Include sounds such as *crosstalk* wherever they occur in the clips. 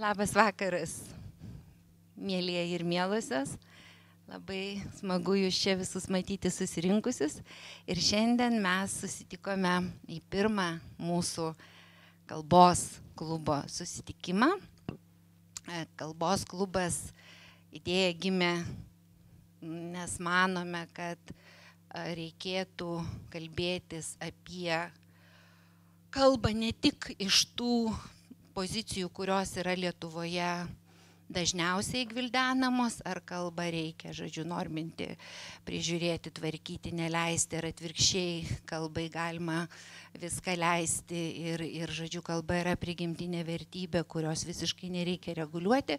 Labas vakaras, mėlyje ir mielosios. Labai smagu jūs čia visus matyti susirinkusius. Ir šiandien mes susitikome į pirmą mūsų kalbos klubo susitikimą. E, kalbos klubas idėja gimė, nes manome, kad e, reikėtų kalbėtis apie kalbą ne tik iš tų pozicijų, kurios yra Lietuvoje dažniausiai gvildenamos, ar kalbą reikia, žodžiu, norminti, prižiūrėti, tvarkyti, neleisti, ar atvirkščiai kalbai galima viską leisti ir, ir žodžiu, kalba yra prigimtinė vertybė, kurios visiškai nereikia reguliuoti.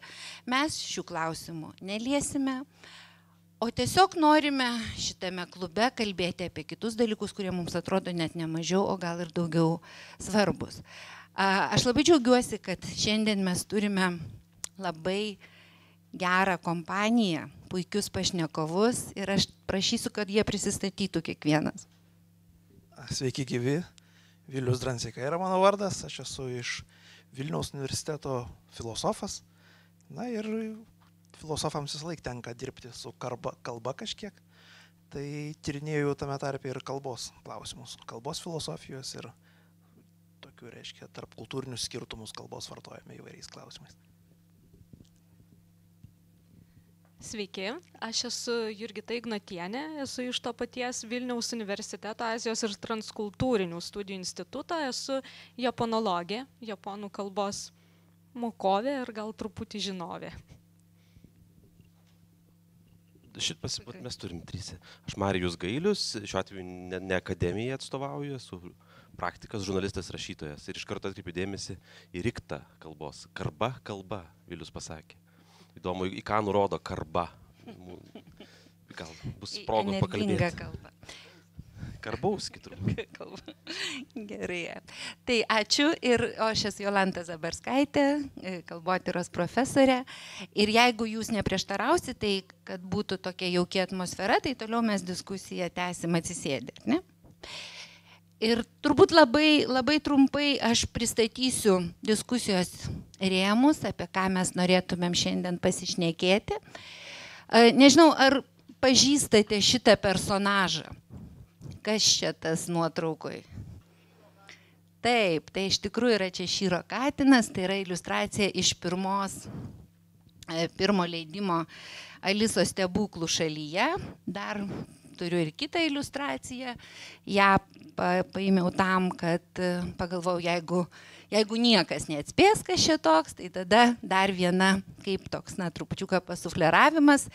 Mes šių klausimų neliesime. O tiesiog norime šitame klube kalbėti apie kitus dalykus, kurie mums atrodo net nemažiau, o gal ir daugiau svarbus. Aš labai džiaugiuosi, kad šiandien mes turime labai gerą kompaniją, puikius pašnekovus ir aš prašysiu, kad jie prisistatytų kiekvienas. Sveiki gyvi, Vilius Dransika yra mano vardas, aš esu iš Vilniaus universiteto filosofas. Na ir filosofams visą laiką tenka dirbti su kalba, kalba kažkiek. Tai tyrinėjau tame tarpe ir kalbos klausimus, kalbos filosofijos ir tokių, reiškia, tarp kultūrinius skirtumus kalbos vartojame įvairiais klausimais. Sveiki, aš esu Jurgita Ignatienė, esu iš to paties Vilniaus universiteto Azijos ir transkultūrinių studijų instituto, esu japonologė, japonų kalbos mokovė ir gal truputį žinovė. Šit pasiput mes turim trys. Aš Marijus Gailius, šiuo atveju ne, ne akademiją atstovauju, esu praktikas, žurnalistas, rašytojas. Ir iš karto atkreipiu dėmesį į riktą kalbos. Karba, kalba, Vilius pasakė. Įdomu, į ką nurodo karba. Gal bus progų pakalbėti. Kalba. Karbauski turbūt. *laughs* Gerai. Tai ačiū ir aš esu Jolanta Zabarskaitė, kalbotyros profesorė. Ir jeigu jūs neprieštarausite, tai kad būtų tokia jaukia atmosfera, tai toliau mes diskusiją tęsim atsisėdę. Ne? Ir turbūt labai, labai trumpai aš pristatysiu diskusijos rėmus, apie ką mes norėtumėm šiandien pasišnekėti. Nežinau, ar pažįstate šitą personažą? Kas čia tas nuotraukoj? Taip, tai iš tikrųjų yra čia Šyro Katinas, tai yra iliustracija iš pirmos, e, pirmo leidimo Alisos stebuklų šalyje. Dar turiu ir kitą iliustraciją. Ja pa, paėmiau tam, kad e, pagalvojau, jeigu, jeigu niekas neatspės, kas čia toks, tai tada dar viena, kaip toks, na, trupučiuką pasufleravimas.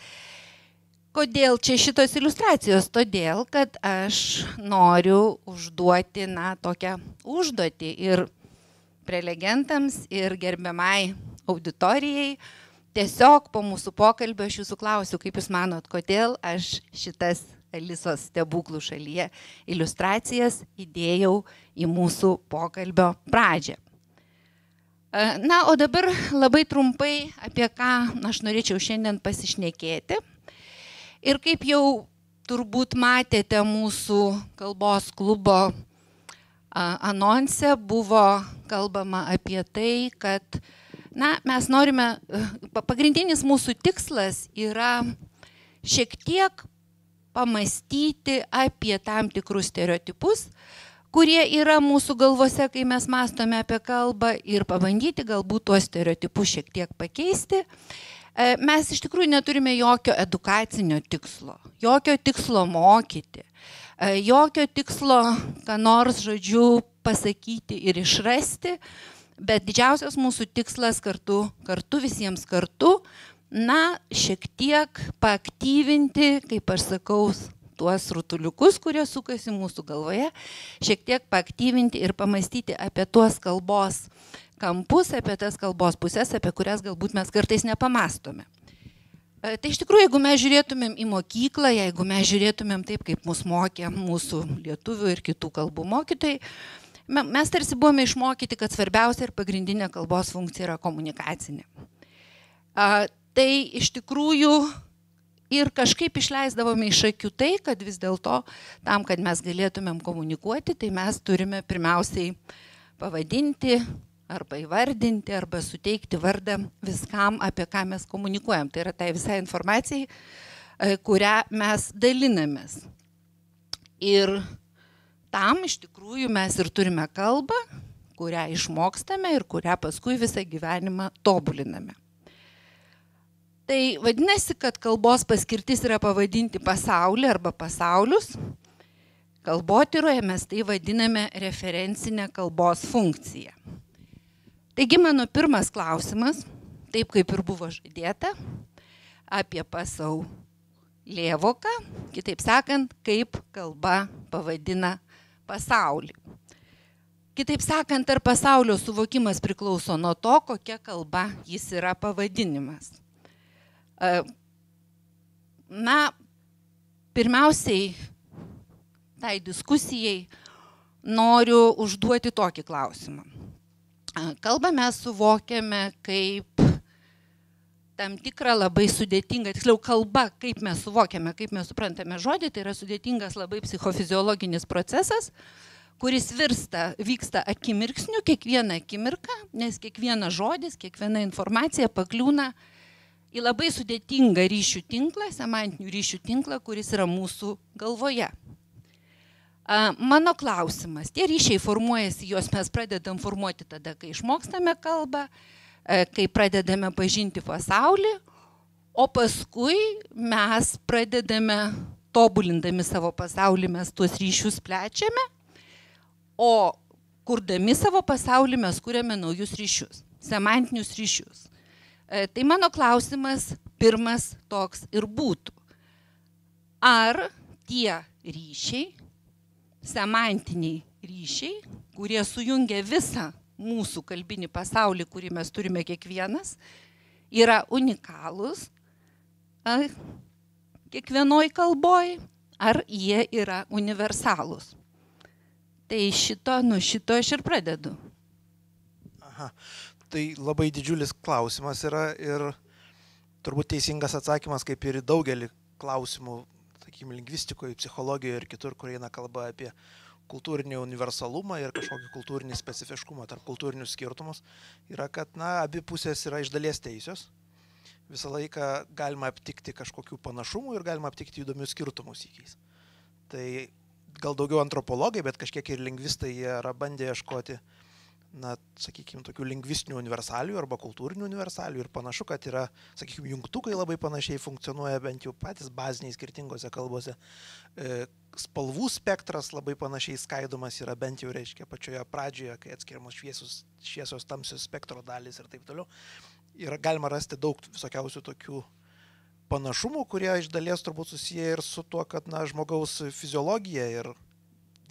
Kodėl čia šitos iliustracijos? Todėl, kad aš noriu užduoti, na, tokią užduotį ir prelegentams, ir gerbiamai auditorijai. Tiesiog po mūsų pokalbio aš jūsų klausiu, kaip jūs manot, kodėl aš šitas Alisos stebuklų šalyje iliustracijas įdėjau į mūsų pokalbio pradžią. E, na, o dabar labai trumpai apie ką aš norėčiau šiandien pasišnekėti. Ir kaip jau turbūt matėte mūsų kalbos klubo anonse, buvo kalbama apie tai, kad na, mes norime, e, pagrindinis mūsų tikslas yra šiek tiek pamastyti apie tam tikrus stereotipus, kurie yra mūsų galvose, kai mes mastome apie kalbą ir pabandyti galbūt tuos stereotipus šiek tiek pakeisti. E, mes iš tikrųjų neturime jokio edukacinio tikslo, jokio tikslo mokyti, e, jokio tikslo, ką nors žodžiu, pasakyti ir išrasti, bet didžiausias mūsų tikslas kartu, kartu visiems kartu na, šiek tiek paaktyvinti, kaip aš sakau, tuos rutuliukus, kurie sukasi mūsų galvoje, šiek tiek paaktyvinti ir pamastyti apie tuos kalbos kampus, apie tas kalbos pusės, apie kurias galbūt mes kartais nepamastome. E, tai iš tikrųjų, jeigu mes žiūrėtumėm į mokyklą, jeigu mes žiūrėtumėm taip, kaip mus mokė mūsų lietuvių ir kitų kalbų mokytojai, mes tarsi buvome išmokyti, kad svarbiausia ir pagrindinė kalbos funkcija yra komunikacinė tai iš tikrųjų ir kažkaip išleisdavome iš akių tai, kad vis dėlto tam, kad mes galėtumėm komunikuoti, tai mes turime pirmiausiai pavadinti, arba įvardinti, arba suteikti vardą viskam, apie ką mes komunikuojam. Tai yra tai visai informacijai, e, kurią mes dalinamės. Ir tam iš tikrųjų mes ir turime kalbą, kurią išmokstame ir kurią paskui visą gyvenimą tobuliname. Tai vadinasi, kad kalbos paskirtis yra pavadinti pasaulį arba pasaulius. Kalbotyroje mes tai vadiname referencinę kalbos funkciją. Taigi mano pirmas klausimas, taip kaip ir buvo žadėta, apie pasau lėvoką, kitaip sakant, kaip kalba pavadina pasaulį. Kitaip sakant, ar pasaulio suvokimas priklauso nuo to, kokia kalba jis yra pavadinimas. Na, pirmiausiai, tai diskusijai noriu užduoti tokį klausimą. Kalbą mes suvokiame kaip tam tikrą labai sudėtingą, tiksliau kalba, kaip mes suvokiame, kaip mes suprantame žodį, tai yra sudėtingas labai psichofiziologinis procesas, kuris virsta, vyksta akimirksniu, kiekvieną akimirką, nes kiekvienas žodis, kiekviena informacija pakliūna į labai sudėtingą ryšių tinklą, semantinių ryšių tinklą, kuris yra mūsų galvoje. Mano klausimas, tie ryšiai formuojasi, juos mes pradedam formuoti tada, kai išmokstame kalbą, kai pradedame pažinti pasaulį, o paskui mes pradedame, tobulindami savo pasaulį, mes tuos ryšius plečiame, o kurdami savo pasaulį mes kūrėme naujus ryšius, semantinius ryšius. Tai mano klausimas pirmas toks ir būtų. Ar tie ryšiai semantiniai ryšiai, kurie sujungia visą mūsų kalbinį pasaulį, kurį mes turime kiekvienas, yra unikalūs kiekvienoj kalboj, ar jie yra universalūs. Tai šito, nuo šito aš ir pradedu. Aha, tai labai didžiulis klausimas yra ir turbūt teisingas atsakymas kaip ir į daugelį klausimų sakykime, lingvistikoje, psichologijoje ir kitur, kur eina kalba apie kultūrinį universalumą ir kažkokį kultūrinį specifiškumą tarp kultūrinius skirtumus, yra, kad, na, abi pusės yra iš dalies teisios. Visą laiką galima aptikti kažkokių panašumų ir galima aptikti įdomių skirtumų įkiais. Tai gal daugiau antropologai, bet kažkiek ir lingvistai yra bandę ieškoti uh, na, sakykime, tokių lingvistinių universalių arba kultūrinių universalių ir panašu, kad yra, sakykime, jungtukai labai panašiai funkcionuoja bent jau patys baziniai skirtingose kalbose. E, spalvų spektras labai panašiai skaidomas yra bent jau, reiškia, pačioje pradžioje, kai atskiriamos šviesos, šviesos tamsios spektro dalys ir taip toliau. Ir galima rasti daug visokiausių tokių panašumų, kurie iš dalies turbūt susiję ir su tuo, kad, na, žmogaus fiziologija ir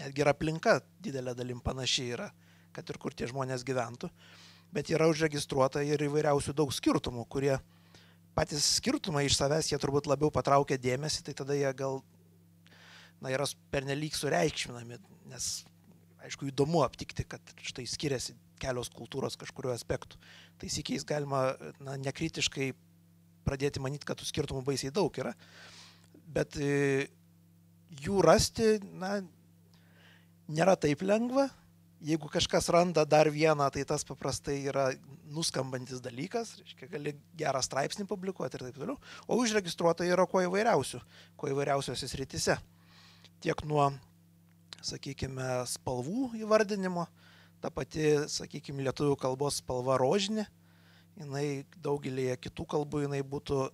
netgi ir aplinka didelė dalim panašiai yra kad ir kur tie žmonės gyventų, bet yra užregistruota ir įvairiausių daug skirtumų, kurie patys skirtumai iš savęs jie turbūt labiau patraukia dėmesį, tai tada jie gal, na, yra pernelyg sureikšminami, nes, aišku, įdomu aptikti, kad štai skiriasi kelios kultūros kažkurio aspektų. Taisykiais galima, na, nekritiškai pradėti manyti, kad tų skirtumų baisiai daug yra, bet e, jų rasti, na, nėra taip lengva, jeigu kažkas randa dar vieną, tai tas paprastai yra nuskambantis dalykas, reiškia, gali gerą straipsnį publikuoti ir taip toliau, o užregistruota yra kuo įvairiausių, kuo įvairiausiose srityse. Tiek nuo, sakykime, spalvų įvardinimo, ta pati, sakykime, lietuvių kalbos spalva rožinė, jinai daugelėje kitų kalbų jinai būtų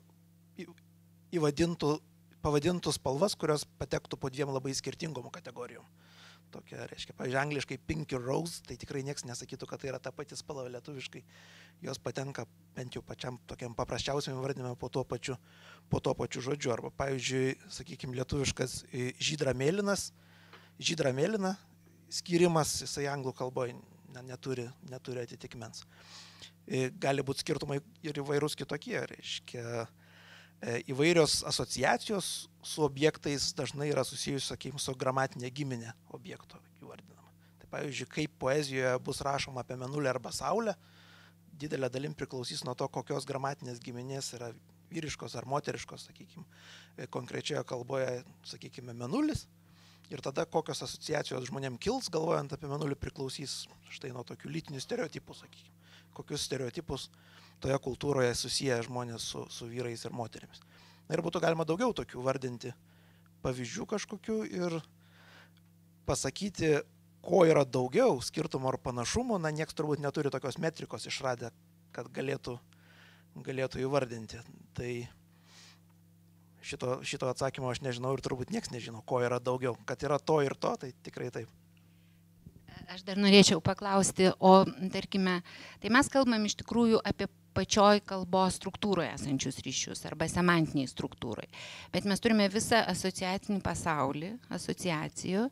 įvadintų, pavadintų spalvas, kurios patektų po dviem labai skirtingom kategorijom tokia, reiškia, pavyzdžiui, angliškai pink ir rose, tai tikrai niekas nesakytų, kad tai yra ta pati spalva lietuviškai. Jos patenka bent jau pačiam tokiam paprasčiausiam vardinimui po tuo pačiu, po tuo pačiu žodžiu. Arba, pavyzdžiui, sakykime, lietuviškas žydra mėlynas, žydra mėlyna, skirimas jisai anglų kalboje neturi, neturi atitikmens. Gali būti skirtumai ir įvairūs kitokie, reiškia, E, įvairios asociacijos su objektais dažnai yra susijusios, sakykime, su gramatinė giminė objekto įvardinama. Tai pavyzdžiui, kaip poezijoje bus rašoma apie menulį arba saulę, didelė dalim priklausys nuo to, kokios gramatinės giminės yra vyriškos ar moteriškos, sakykime, konkrečioje kalboje, sakykime, menulis, Ir tada kokios asociacijos žmonėm kils, galvojant apie menulį, priklausys štai nuo tokių lytinių stereotipų, sakykime. Kokius stereotipus toje kultūroje susiję žmonės su, su vyrais ir moterimis. Na ir būtų galima daugiau tokių vardinti pavyzdžių kažkokių ir pasakyti, ko yra daugiau skirtumų ar panašumų, na nieks turbūt neturi tokios metrikos išradę, kad galėtų, galėtų įvardinti. Tai šito, šito atsakymo aš nežinau ir turbūt nieks nežino, ko yra daugiau. Kad yra to ir to, tai tikrai taip. Aš dar norėčiau paklausti, o tarkime, tai mes kalbam iš tikrųjų apie pačioj kalbos struktūroje esančius ryšius arba semantiniai struktūrai. Bet mes turime visą asociacinį pasaulį, asociacijų,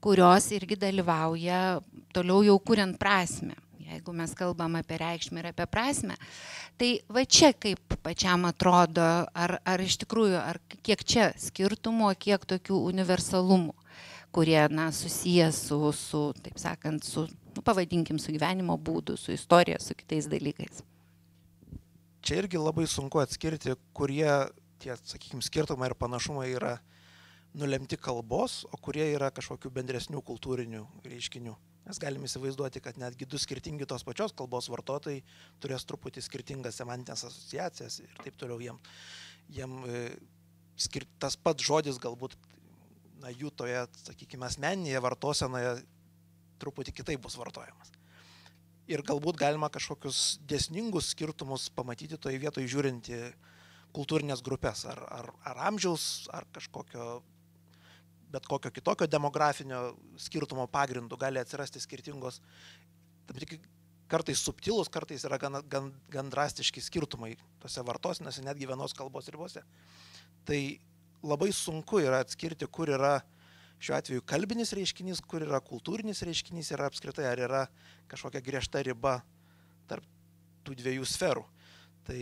kurios irgi dalyvauja toliau jau kuriant prasme. Jeigu mes kalbam apie reikšmę ir apie prasme, tai va čia kaip pačiam atrodo, ar, ar iš tikrųjų, ar kiek čia skirtumų, kiek tokių universalumų, kurie, na, susiję su, su taip sakant, su, nu, pavadinkim, su gyvenimo būdu, su istorija, su kitais dalykais. Čia irgi labai sunku atskirti, kurie tie, sakykime, skirtumai ir panašumai yra nulemti kalbos, o kurie yra kažkokių bendresnių kultūrinių reiškinių. Mes galime įsivaizduoti, kad netgi du skirtingi tos pačios kalbos vartotojai turės truputį skirtingas semantinės asociacijas ir taip toliau jiem. Jiem e, skir, tas pats žodis galbūt na, jų toje, sakykime, asmeninėje vartosenoje truputį kitaip bus vartojamas. Ir galbūt galima kažkokius desningus skirtumus pamatyti toje vietoje žiūrinti kultūrinės grupės, ar, ar, ar amžiaus, ar kažkokio bet kokio kitokio demografinio skirtumo pagrindu gali atsirasti skirtingos, tam tik kartais subtilus, kartais yra gan, gan, gan drastiški skirtumai tose vartosinėse, netgi vienos kalbos ribose. Tai labai sunku yra atskirti, kur yra šiuo atveju kalbinis reiškinys, kur yra kultūrinis reiškinys ir apskritai ar yra kažkokia griežta riba tarp tų dviejų sferų. Tai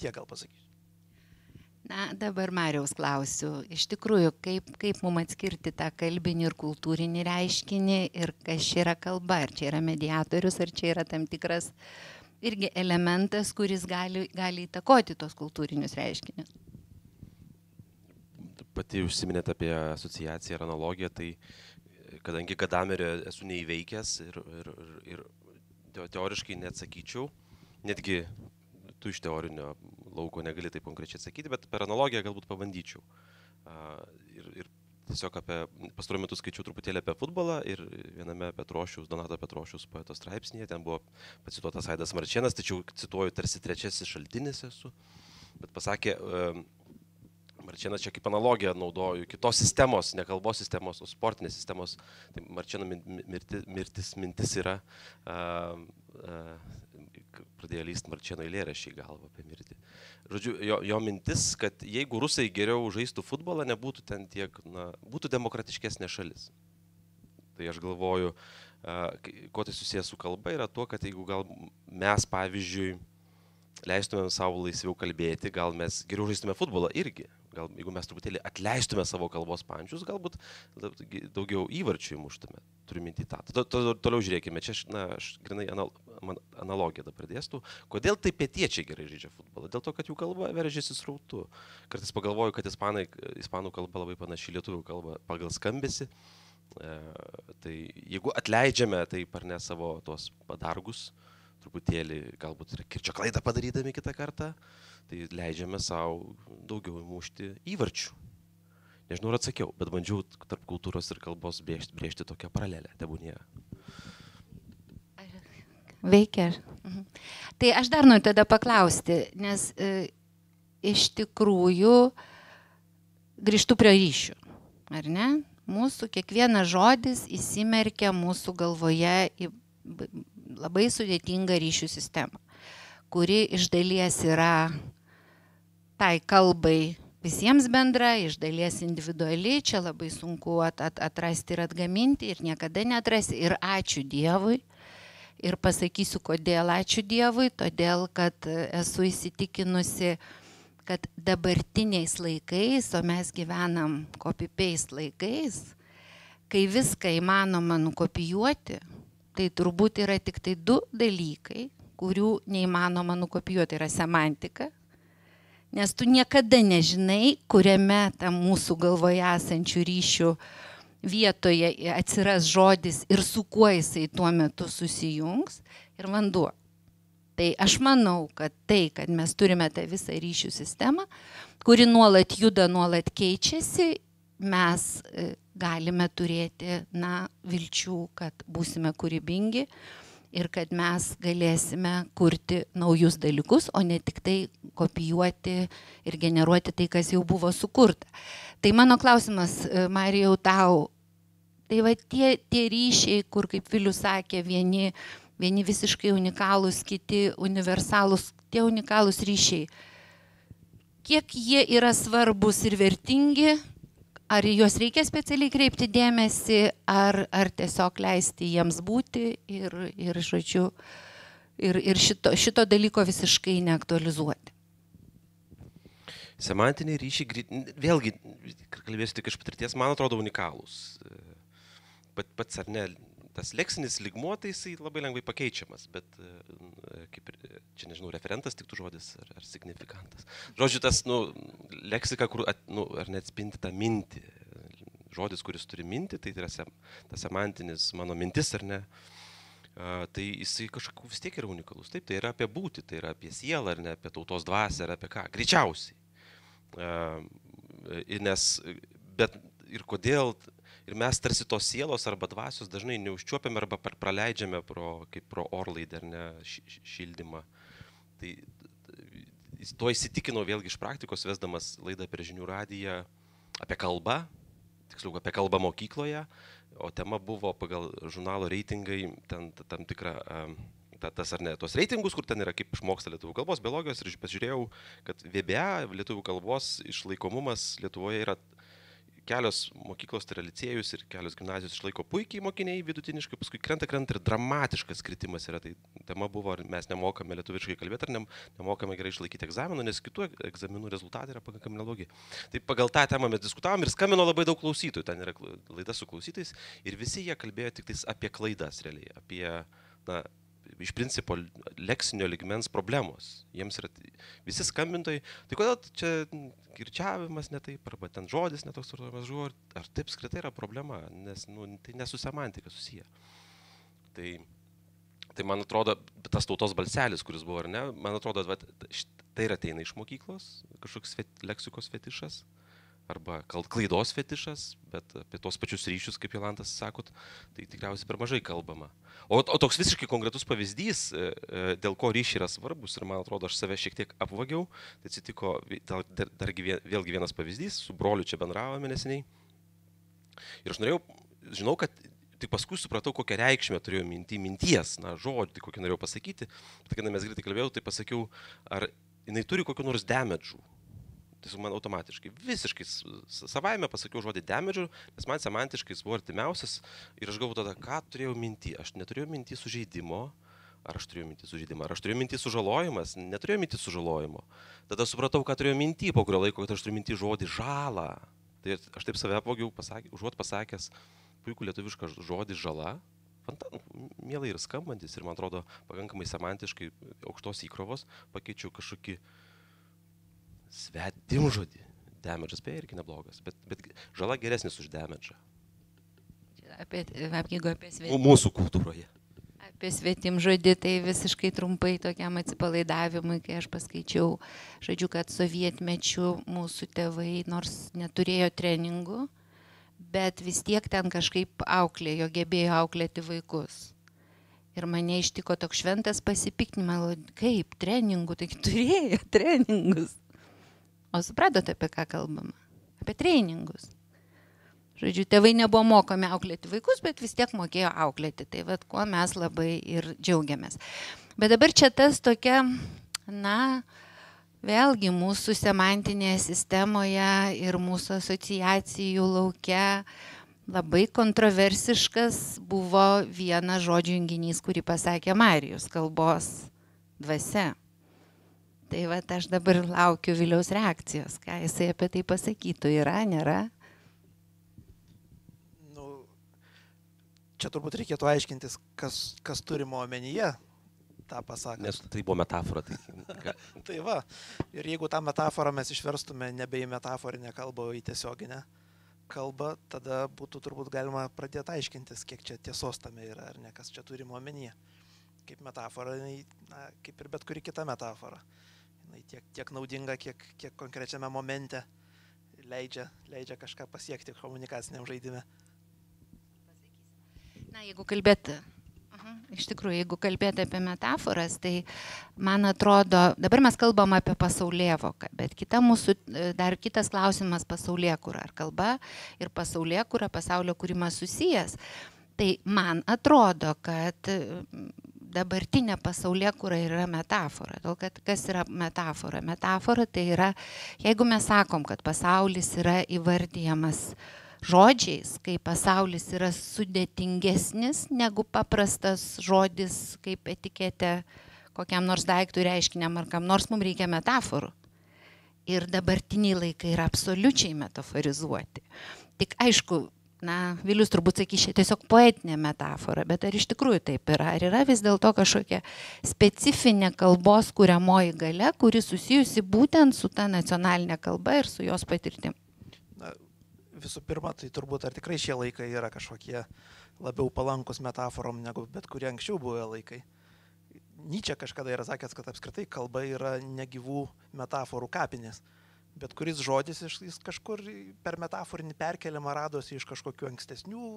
tiek gal pasakysiu. Na, dabar Mariaus klausiu. Iš tikrųjų, kaip, kaip mums atskirti tą kalbinį ir kultūrinį reiškinį ir kas čia yra kalba, ar čia yra mediatorius, ar čia yra tam tikras irgi elementas, kuris gali, gali įtakoti tos kultūrinius reiškinius. Pati užsiminėte apie asociaciją ir analogiją, tai kadangi Gadamerio esu neįveikęs ir, ir, ir, ir teoriškai neatsakyčiau, netgi tu iš teorinio lauko negali taip konkrečiai atsakyti, bet per analogiją galbūt pabandyčiau. Ir, ir tiesiog apie pastaruoju metu skaičiau truputėlį apie futbolą ir viename Petrošiaus, Donato Petrošiaus poeto straipsnėje, ten buvo pacituotas Aidas Marčienas, tačiau cituoju tarsi trečiasis šaltinis esu, bet pasakė, Marčienas čia kaip analogiją naudoju kitos sistemos, ne kalbos sistemos, o sportinės sistemos. Tai Marčiano mirtis, mirtis mintis yra, uh, uh, pradėjo lysti Marčiano eilėrašiai galvą apie mirtį. Žodžiu, jo, jo mintis, kad jeigu rusai geriau žaistų futbolą, nebūtų ten tiek, na, būtų demokratiškesnė šalis. Tai aš galvoju, uh, kuo tai susijęs su kalba, yra tuo, kad jeigu gal mes, pavyzdžiui, leistumėm savo laisviau kalbėti, gal mes geriau žaistume futbolą irgi. Gal jeigu mes truputėlį atleistume savo kalbos pančius, galbūt daugiau įvarčių įmuštume. Turiu mintį tą. Toliau žiūrėkime, čia na, aš grinai anal, analogiją dabar dėstu. Kodėl tai pietiečiai gerai žaidžia futbolą? Dėl to, kad jų kalba veržiasi srautu. Kartais pagalvoju, kad ispanai, ispanų kalba labai panaši lietuvių kalba pagal skambesi. E, tai jeigu atleidžiame taip ar ne savo tuos padargus, truputėlį galbūt ir kirčio klaidą padarydami kitą kartą, tai leidžiame savo daugiau įmušti įvarčių. Nežinau, ar atsakiau, bet bandžiau tarp kultūros ir kalbos brėžti, brėžti tokią paralelę, tebūnė. Veikia. Mhm. Tai aš dar noriu tada paklausti, nes e, iš tikrųjų grįžtų prie ryšių, ar ne? Mūsų kiekvienas žodis įsimerkia mūsų galvoje į labai sudėtingą ryšių sistemą, kuri iš dalies yra tai kalbai visiems bendra, iš dalies individuali, čia labai sunku at, at, atrasti ir atgaminti ir niekada netrasi. Ir ačiū Dievui. Ir pasakysiu, kodėl ačiū Dievui, todėl kad esu įsitikinusi, kad dabartiniais laikais, o mes gyvenam copy-paste laikais, kai viską įmanoma nukopijuoti, tai turbūt yra tik tai du dalykai, kurių neįmanoma nukopijuoti. Tai yra semantika, nes tu niekada nežinai, kuriame tam mūsų galvoje esančių ryšių vietoje atsiras žodis ir su kuo jisai tuo metu susijungs ir vanduo. Tai aš manau, kad tai, kad mes turime tą visą ryšių sistemą, kuri nuolat juda, nuolat keičiasi, mes e, galime turėti, na, vilčių, kad būsime kūrybingi ir kad mes galėsime kurti naujus dalykus, o ne tik tai kopijuoti ir generuoti tai, kas jau buvo sukurta. Tai mano klausimas, e, Marijau, tau, tai va tie, tie ryšiai, kur, kaip Vilius sakė, vieni, vieni visiškai unikalūs, kiti universalūs, tie unikalūs ryšiai, kiek jie yra svarbus ir vertingi, ar juos reikia specialiai kreipti dėmesį, ar, ar tiesiog leisti jiems būti ir, ir žodžiu, ir, ir šito, šito dalyko visiškai neaktualizuoti. Semantiniai ryšiai, vėlgi, kalbėsiu tik iš patirties, man atrodo unikalūs. Pat, pats ar ne, tas leksinis ligmuo, tai jisai labai lengvai pakeičiamas, bet kaip ir, čia nežinau, referentas tik tu žodis ar, ar signifikantas. Žodžiu, tas, nu, leksika, kur, at, nu, ar net spinti tą mintį. Žodis, kuris turi mintį, tai yra sem, tas semantinis mano mintis, ar ne? Uh, tai jisai kažkokiu vis tiek yra unikalus. Taip, tai yra apie būti, tai yra apie sielą, ar ne apie tautos dvasę, ar apie ką. Greičiausiai. Uh, nes, bet ir kodėl ir mes tarsi tos sielos arba dvasios dažnai neužčiuopiam arba praleidžiame pro, kaip pro orlaidę ar ne šildymą. Tai to įsitikinau vėlgi iš praktikos, vesdamas laidą per žinių radiją apie kalbą, tiksliau apie kalbą mokykloje, o tema buvo pagal žurnalo reitingai, ten tam tikrą ta, tas ar ne, tos reitingus, kur ten yra kaip išmoksta lietuvių kalbos, biologijos ir pasižiūrėjau, kad VBA, lietuvių kalbos išlaikomumas Lietuvoje yra kelios mokyklos, tai yra licėjus ir kelios gimnazijos išlaiko puikiai mokiniai vidutiniškai, paskui krenta, krenta ir dramatiškas kritimas yra. Tai tema buvo, ar mes nemokame lietuviškai kalbėti, ar ne, nemokame gerai išlaikyti egzaminą, nes kitų egzaminų rezultatai yra pakankamai neblogi. Tai pagal tą temą mes diskutavom ir skambino labai daug klausytojų, ten yra laida su klausytais ir visi jie kalbėjo tik apie klaidas realiai, apie na, iš principo leksinio ligmens problemos. Jiems yra visi skambintojai, tai kodėl čia kirčiavimas ne taip, arba ten žodis netoks vartojamas žodis, ar taip skritai yra problema, nes nu, tai nesu semantika susiję. Tai, tai man atrodo, tas tautos balselis, kuris buvo, ar ne, man atrodo, va, tai ir ateina iš mokyklos, kažkoks fet, leksikos fetišas, arba klaidos fetišas, bet apie tos pačius ryšius, kaip Jolantas sakot, tai tikriausiai per mažai kalbama. O, o toks visiškai konkretus pavyzdys, e, e, dėl ko ryšiai yra svarbus ir man atrodo, aš save šiek tiek apvagiau, tai atsitiko dar, dargi vėlgi vienas pavyzdys, su broliu čia bendravome neseniai. Ir aš norėjau, žinau, kad tik paskui supratau, kokią reikšmę turėjo minti, minties, na, žodį, kokį norėjau pasakyti. Tai kai mes greitai kalbėjau, tai pasakiau, ar jinai turi kokiu nors demedžų tiesiog man automatiškai, visiškai savaime pasakiau žodį damage, nes man semantiškai jis buvo artimiausias ir aš galvoju tada, ką turėjau minti. Aš neturėjau minti sužeidimo, ar aš turėjau minti sužeidimą, ar aš turėjau minti sužalojimas, neturėjau minti sužalojimo. Tada supratau, ką turėjau minti po kurio laiko, kad aš turiu minti žodį žalą. Tai aš taip save apvogiau, pasakė, užuot pasakęs puikų lietuvišką žodį žala, mielai ir skambantis ir man atrodo pakankamai semantiškai aukštos įkrovos, pakeičiau kažkokį uh, svetimžodį. Damage'as beje irgi neblogas, bet, bet žala geresnis už damage'ą. Apie, jeigu apie svetimžodį. Mūsų kultūroje. Apie svetimžodį tai visiškai trumpai tokiam atsipalaidavimui, kai aš paskaičiau, žodžiu, kad sovietmečių mūsų tėvai nors neturėjo treningų, bet vis tiek ten kažkaip auklėjo, gebėjo auklėti vaikus. Ir mane ištiko toks šventas pasipiktinimas, kaip treningų, tai turėjo *laughs* treningus. O supratote, apie ką kalbama? Apie treningus. Žodžiu, tėvai nebuvo mokomi auklėti vaikus, bet vis tiek mokėjo auklėti. Tai vad, kuo mes labai ir džiaugiamės. Bet dabar čia tas tokia, na, vėlgi mūsų semantinėje sistemoje ir mūsų asociacijų laukia labai kontroversiškas buvo vienas žodžių junginys, kurį pasakė Marijus kalbos dvasia. Tai va, aš dabar laukiu Viliaus reakcijos, ką jisai apie tai pasakytų, yra, nėra. Nu, čia turbūt reikėtų aiškintis, kas, kas turimo omenyje tą pasakant. Nes tai buvo metafora. Tai, *laughs* tai va, ir jeigu tą metaforą mes išverstume nebe į metaforinę kalbą, o į tiesioginę, kalbą, tada būtų turbūt galima pradėti aiškintis, kiek čia tiesos tame yra, ar ne, kas čia turime omenyje. Kaip metafora, na, kaip ir bet kuri kita metafora. Jis tiek, tiek naudinga, kiek, kiek konkrečiame momente leidžia, leidžia kažką pasiekti komunikaciniam žaidimui. Na, jeigu kalbėti Iš tikrųjų, jeigu kalbėti apie metaforas, tai man atrodo, dabar mes kalbam apie pasaulievoką, bet kita mūsų, dar kitas klausimas pasauliekūra, ar kalba ir pasauliekūra, pasaulio kūrimas susijęs. Tai man atrodo, kad dabartinė pasauliekūra yra metafora. Dėl kad kas yra metafora? Metafora tai yra, jeigu mes sakom, kad pasaulis yra įvardyjamas žodžiais, kai pasaulis yra sudėtingesnis negu paprastas žodis, kaip etiketė kokiam nors daiktui reiškiniam ar kam nors mums reikia metaforų. Ir dabartiniai laikai yra absoliučiai metaforizuoti. Tik aišku, na, Vilius turbūt sakys, čia tiesiog poetinė metafora, bet ar iš tikrųjų taip yra? Ar yra vis dėlto kažkokia specifinė kalbos kuriamoji gale, kuri susijusi būtent su ta nacionalinė kalba ir su jos patirtim? visų pirma, tai turbūt ar tikrai šie laikai yra kažkokie labiau palankus metaforom negu bet kurie anksčiau buvę laikai. Nyčia kažkada yra sakęs, kad apskritai kalba yra negyvų metaforų kapinės. Bet kuris žodis jis kažkur per metaforinį perkeliamą radosi iš kažkokių ankstesnių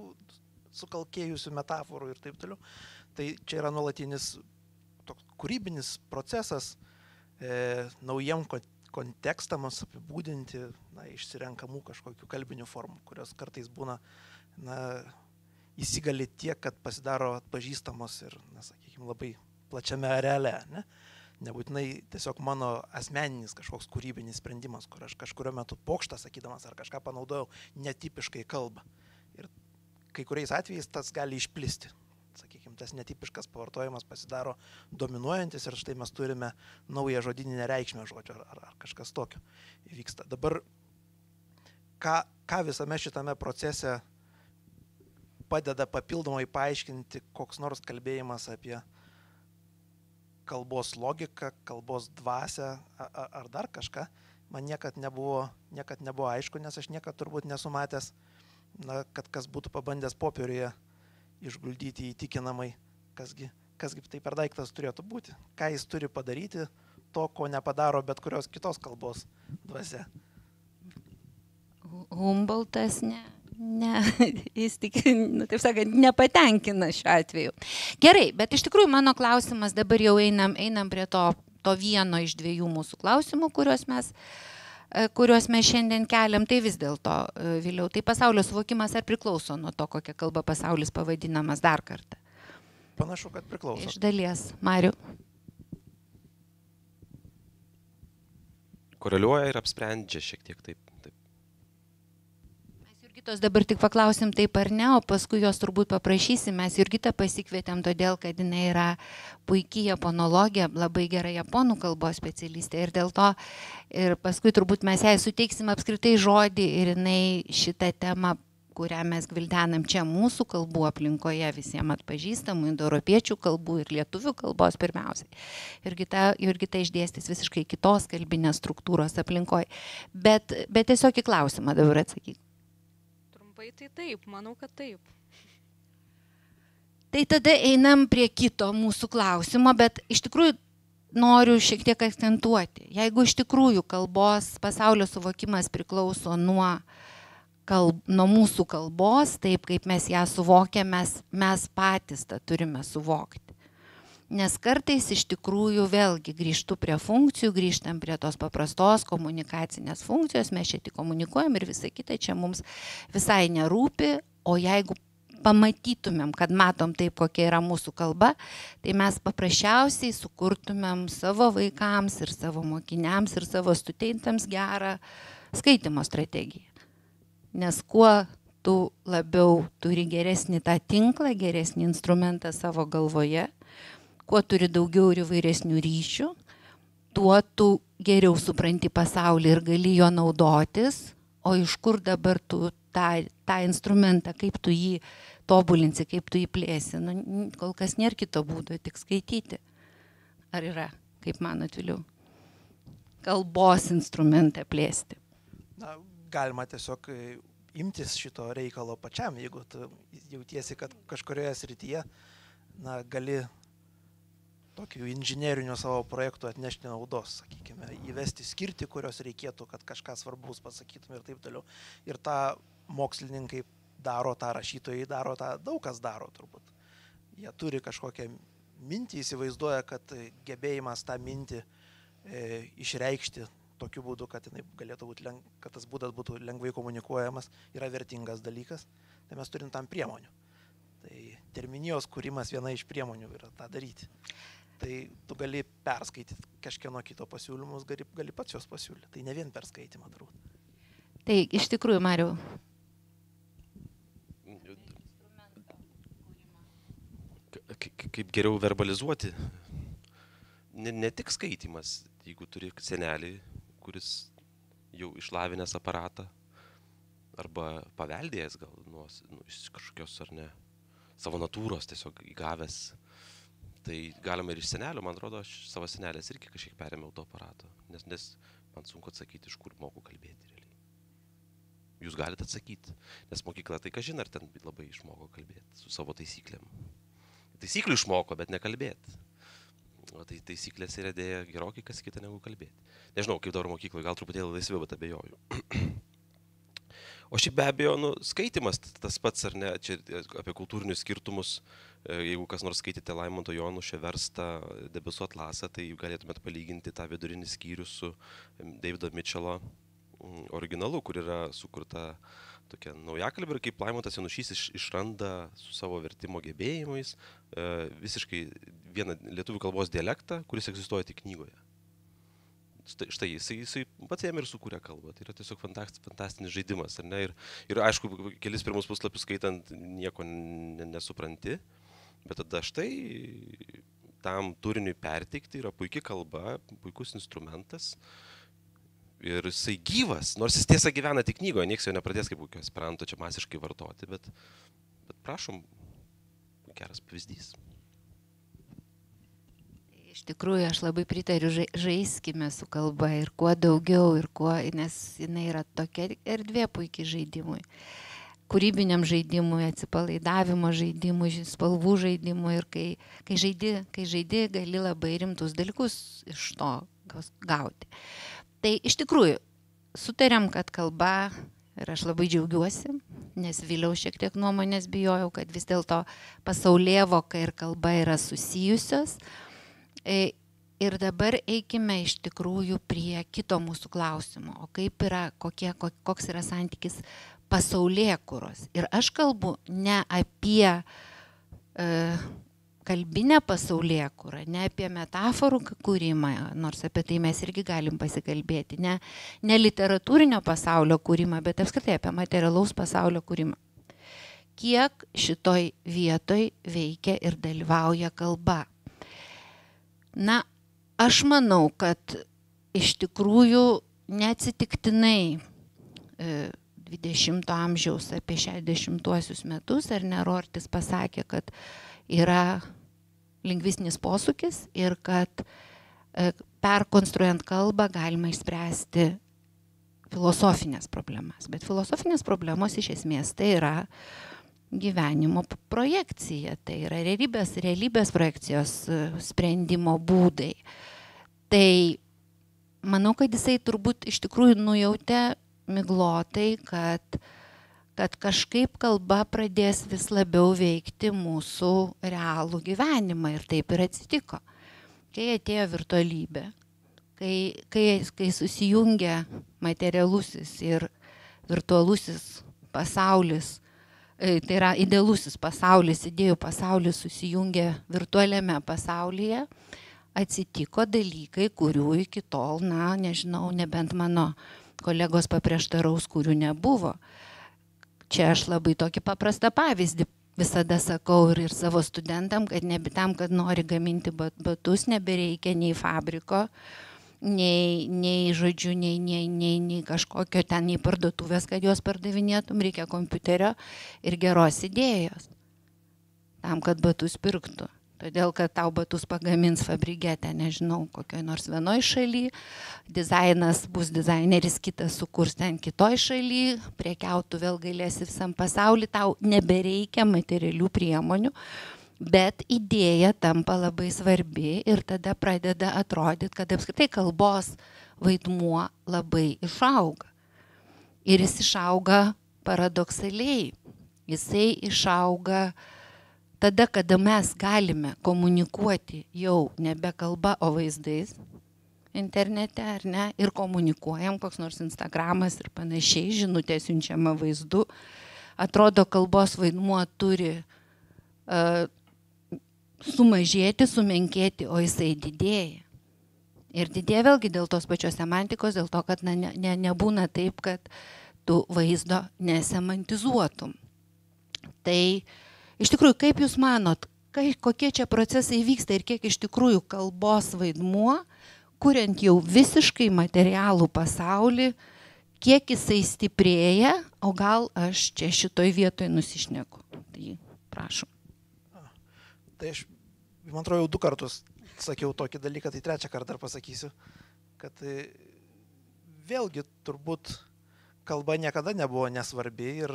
sukalkėjusių metaforų ir taip toliau. Tai čia yra nuolatinis toks kūrybinis procesas e, naujam kontekstams apibūdinti na, išsirenkamų kažkokių kalbinių formų, kurios kartais būna na, įsigali tiek, kad pasidaro atpažįstamos ir, na, sakykime, labai plačiame areale. Ne? Nebūtinai tiesiog mano asmeninis kažkoks kūrybinis sprendimas, kur aš kažkurio metu pokštą sakydamas ar kažką panaudojau netipiškai kalbą. Ir kai kuriais atvejais tas gali išplisti sakykime, tas netipiškas pavartojimas pasidaro dominuojantis ir štai mes turime naują žodininę reikšmę žodžio ar, ar, kažkas tokio įvyksta. Dabar, ką, ką visame šitame procese padeda papildomai paaiškinti koks nors kalbėjimas apie kalbos logiką, kalbos dvasę ar, ar dar kažką, man niekad nebuvo, niekad nebuvo aišku, nes aš niekad turbūt nesu matęs, na, kad kas būtų pabandęs popieriuje išguldyti įtikinamai, kasgi, kasgi tai per daiktas turėtų būti, ką jis turi padaryti, to, ko nepadaro bet kurios kitos kalbos dvasia. Humboldtas ne. Ne, *laughs* jis tik, nu, taip sakant, nepatenkina šiuo atveju. Gerai, bet iš tikrųjų mano klausimas dabar jau einam, einam prie to, to vieno iš dviejų mūsų klausimų, kuriuos mes E, kuriuos mes šiandien keliam, tai vis dėlto e, vėliau, tai pasaulio suvokimas ar priklauso nuo to, kokia kalba pasaulis pavadinamas dar kartą? Panašu, kad priklauso. Iš dalies, Mariu. Koreliuoja ir apsprendžia šiek tiek taip. Jurgitos dabar tik paklausim taip ar ne, o paskui jos turbūt paprašysim. Mes Jurgitą pasikvietėm todėl, kad jinai yra puikiai japonologija, labai gera japonų kalbos specialistė ir dėl to ir paskui turbūt mes jai suteiksim apskritai žodį ir jinai šitą temą kurią mes gvildenam čia mūsų kalbų aplinkoje, visiems atpažįstamų indoeuropiečių kalbų ir lietuvių kalbos pirmiausiai. Jurgita, Jurgita išdėstys visiškai kitos kalbinės struktūros aplinkoje. Bet, bet tiesiog į klausimą dabar atsakyk trumpai, tai taip, manau, kad taip. Tai tada einam prie kito mūsų klausimo, bet iš tikrųjų noriu šiek tiek akcentuoti. Jeigu iš tikrųjų kalbos pasaulio suvokimas priklauso nuo, kalb, nuo mūsų kalbos, taip kaip mes ją suvokiame, mes, mes patys tą turime suvokti. Nes kartais iš tikrųjų vėlgi grįžtų prie funkcijų, grįžtam prie tos paprastos komunikacinės funkcijos, mes čia tik komunikuojam ir visa kita čia mums visai nerūpi, o jeigu pamatytumėm, kad matom taip, kokia yra mūsų kalba, tai mes paprasčiausiai sukurtumėm savo vaikams ir savo mokiniams ir savo studentams gerą skaitimo strategiją. Nes kuo tu labiau turi geresnį tą tinklą, geresnį instrumentą savo galvoje, kuo turi daugiau ir įvairesnių ryšių, tuo tu geriau supranti pasaulį ir gali jo naudotis, o iš kur dabar tu tą, tą instrumentą, kaip tu jį tobulinsi, kaip tu jį plėsi. Nu, kol kas nėra kito būdo, tik skaityti. Ar yra, kaip manot, vėliau, kalbos instrumentą plėsti? Na, galima tiesiog imtis šito reikalo pačiam, jeigu tu jautiesi, kad kažkurioje srityje na, gali tokių inžinierinių savo projektų atnešti naudos, sakykime, įvesti skirti, kurios reikėtų, kad kažką svarbaus pasakytum ir taip toliau. Ir tą mokslininkai daro, tą rašytojai daro, tą daug kas daro turbūt. Jie turi kažkokią mintį, įsivaizduoja, kad gebėjimas tą mintį e, išreikšti tokiu būdu, kad, galėtų būti, leng, kad tas būdas būtų lengvai komunikuojamas, yra vertingas dalykas, tai mes turim tam priemonių. Tai terminijos kūrimas viena iš priemonių yra tą daryti. Tai tu gali perskaityti kažkieno kito pasiūlymus, gali, gali pats juos pasiūlyti. Tai ne vien perskaitimą turbūt. Tai iš tikrųjų, Mariu. Kaip geriau verbalizuoti? Ne, ne tik skaitimas, jeigu turi senelį, kuris jau išlavinęs aparatą, arba paveldėjęs gal nuo, nu, iš kažkokios ar ne savo natūros tiesiog įgavęs. Tai galima ir iš senelio, man atrodo, aš savo senelės irgi kažkiek perėmiau to aparato, nes, nes man sunku atsakyti, iš kur moku kalbėti realiai. Jūs galite atsakyti, nes mokykla tai ką žinai, ar ten labai išmoko kalbėti su savo taisyklėm. Taisyklių išmoko, bet nekalbėti. O tai taisyklės yra dėja gerokai kas kita negu kalbėti. Nežinau, kaip dabar mokykloje, gal truputėlį laisviau, bet abejoju. *clears throat* O šiaip be abejo, nu, skaitimas tas pats, ar ne, čia apie kultūrinius skirtumus, e, jeigu kas nors skaitėte Laimonto Jonušę verstą debesų atlasą, tai galėtumėte palyginti tą vidurinį skyrių su Davido Mitchelo originalu, kur yra sukurta tokia naujakalbė ir kaip Laimontas Janušys iš, išranda su savo vertimo gebėjimais e, visiškai vieną lietuvių kalbos dialektą, kuris egzistuoja tik knygoje štai jisai, jisai pats jam ir sukūrė kalbą. Tai yra tiesiog fantastinis žaidimas. Ir, ir aišku, kelis pirmus puslapius skaitant nieko nesupranti, bet tada štai tam turiniui perteikti yra puikia kalba, puikus instrumentas. Ir jisai gyvas, nors jis tiesa gyvena tik knygoje, niekas jo nepradės kaip kokio esperanto čia masiškai vartoti, bet, bet prašom, geras pavyzdys. Tikrųjų, aš labai pritariu, žaiskime su kalba ir kuo daugiau, ir kuo, nes jinai yra tokia erdvė puikiai žaidimui. Kūrybiniam žaidimui, atsipalaidavimo žaidimui, spalvų žaidimui ir kai, kai, žaidi, kai žaidi, gali labai rimtus dalykus iš to gauti. Tai iš tikrųjų, sutarėm, kad kalba ir aš labai džiaugiuosi, nes vėliau šiek tiek nuomonės bijojau, kad vis dėlto pasaulyje voka ir kalba yra susijusios. E, ir dabar eikime iš tikrųjų prie kito mūsų klausimo. O kaip yra, kokie, koks yra santykis pasaulyje kuros. Ir aš kalbu ne apie e, kalbinę pasaulyje kurą, ne apie metaforų kūrimą, nors apie tai mes irgi galim pasikalbėti, ne, ne literatūrinio pasaulio kūrimą, bet apskritai apie materialaus pasaulio kūrimą. Kiek šitoj vietoj veikia ir dalyvauja kalba. Na, aš manau, kad iš tikrųjų neatsitiktinai 20 e, amžiaus apie 60 metus ar nerortis pasakė, kad yra lingvistinis posūkis ir kad e, perkonstruojant kalbą galima išspręsti filosofinės problemas. Bet filosofinės problemos iš esmės tai yra gyvenimo projekcija, tai yra realybės, realybės projekcijos e, sprendimo būdai. Tai manau, kad jisai turbūt iš tikrųjų nujautė miglotai, kad, kad kažkaip kalba pradės vis labiau veikti mūsų realų gyvenimą ir taip ir atsitiko. Kai atėjo virtualybė, kai, kai, kai susijungia materialusis ir virtualusis pasaulis, tai yra idealusis pasaulis, idėjų pasaulis susijungia virtualiame pasaulyje, atsitiko dalykai, kurių iki tol, na, nežinau, nebent mano kolegos paprieštaraus, kurių nebuvo. Čia aš labai tokį paprastą pavyzdį visada sakau ir, ir savo studentam, kad ne tam, kad nori gaminti batus, nebereikia nei fabriko, nei, nei žodžiu, nei, nei, nei, nei kažkokio ten, nei parduotuvės, kad juos pardavinėtum, reikia kompiuterio ir geros idėjos tam, kad batus pirktų. Todėl, kad tau batus pagamins fabrikete, nežinau, kokioje nors vienoje šalyje, dizainas bus dizaineris, kitas sukurs ten kitoje šalyje, priekiautų vėl galėsi visam pasauliu, tau nebereikia materialių priemonių, bet idėja tampa labai svarbi ir tada pradeda atrodyti, kad apskritai kalbos vaidmuo labai išauga. Ir jis išauga paradoksaliai. Jisai išauga tada, kada mes galime komunikuoti jau nebe kalba, o vaizdais internete, ar ne, ir komunikuojam, koks nors Instagramas ir panašiai, žinutė siunčiama vaizdu, atrodo, kalbos vaidmuo turi uh, sumažėti, sumenkėti, o jisai didėja. Ir didėja vėlgi dėl tos pačios semantikos, dėl to, kad na, ne, ne, nebūna taip, kad tu vaizdo nesemantizuotum. Tai iš tikrųjų, kaip Jūs manot, kai, kokie čia procesai vyksta ir kiek iš tikrųjų kalbos vaidmuo, kuriant jau visiškai materialų pasaulį, kiek jisai stiprėja, o gal aš čia šitoj vietoj nusišneku. Tai prašom. Tai aš, man atrodo, jau du kartus sakiau tokį dalyką, tai trečią kartą dar pasakysiu, kad e, vėlgi turbūt kalba niekada nebuvo nesvarbi ir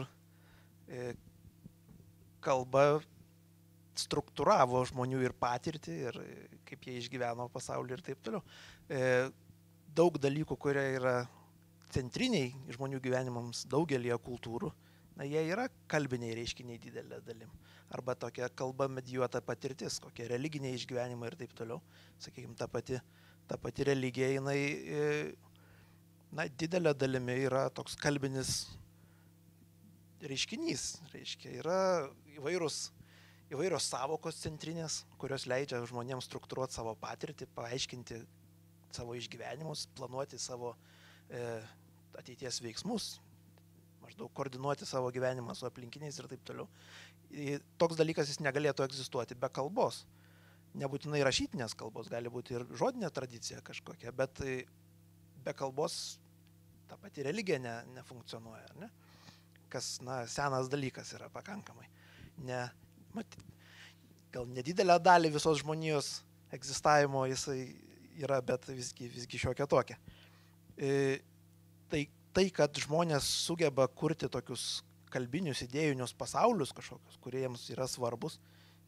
e, kalba struktūravo žmonių ir patirtį, ir e, kaip jie išgyveno pasaulį ir taip toliau. Daug dalykų, kurie yra centriniai žmonių gyvenimams daugelie kultūrų, na, jie yra kalbiniai reiškiniai didelė dalim arba tokia kalba medijuota patirtis, kokie religiniai išgyvenimai ir taip toliau. Sakykime, ta pati, ta pati religija, jinai, e, na, didelė dalimi yra toks kalbinis reiškinys. Reiškia, yra įvairūs, įvairios savokos centrinės, kurios leidžia žmonėms struktūruoti savo patirtį, paaiškinti savo išgyvenimus, planuoti savo e, ateities veiksmus, maždaug koordinuoti savo gyvenimą su aplinkiniais ir taip toliau toks dalykas jis negalėtų egzistuoti be kalbos. Nebūtinai rašytinės kalbos, gali būti ir žodinė tradicija kažkokia, bet be kalbos ta pati religija ne, nefunkcionuoja, ne? kas na, senas dalykas yra pakankamai. Ne, mat, gal nedidelę dalį visos žmonijos egzistavimo jisai yra, bet visgi, visgi šiokia tokia. E, tai, tai, kad žmonės sugeba kurti tokius kalbinius, idėjinius pasaulius kažkokius, kurie jiems yra svarbus,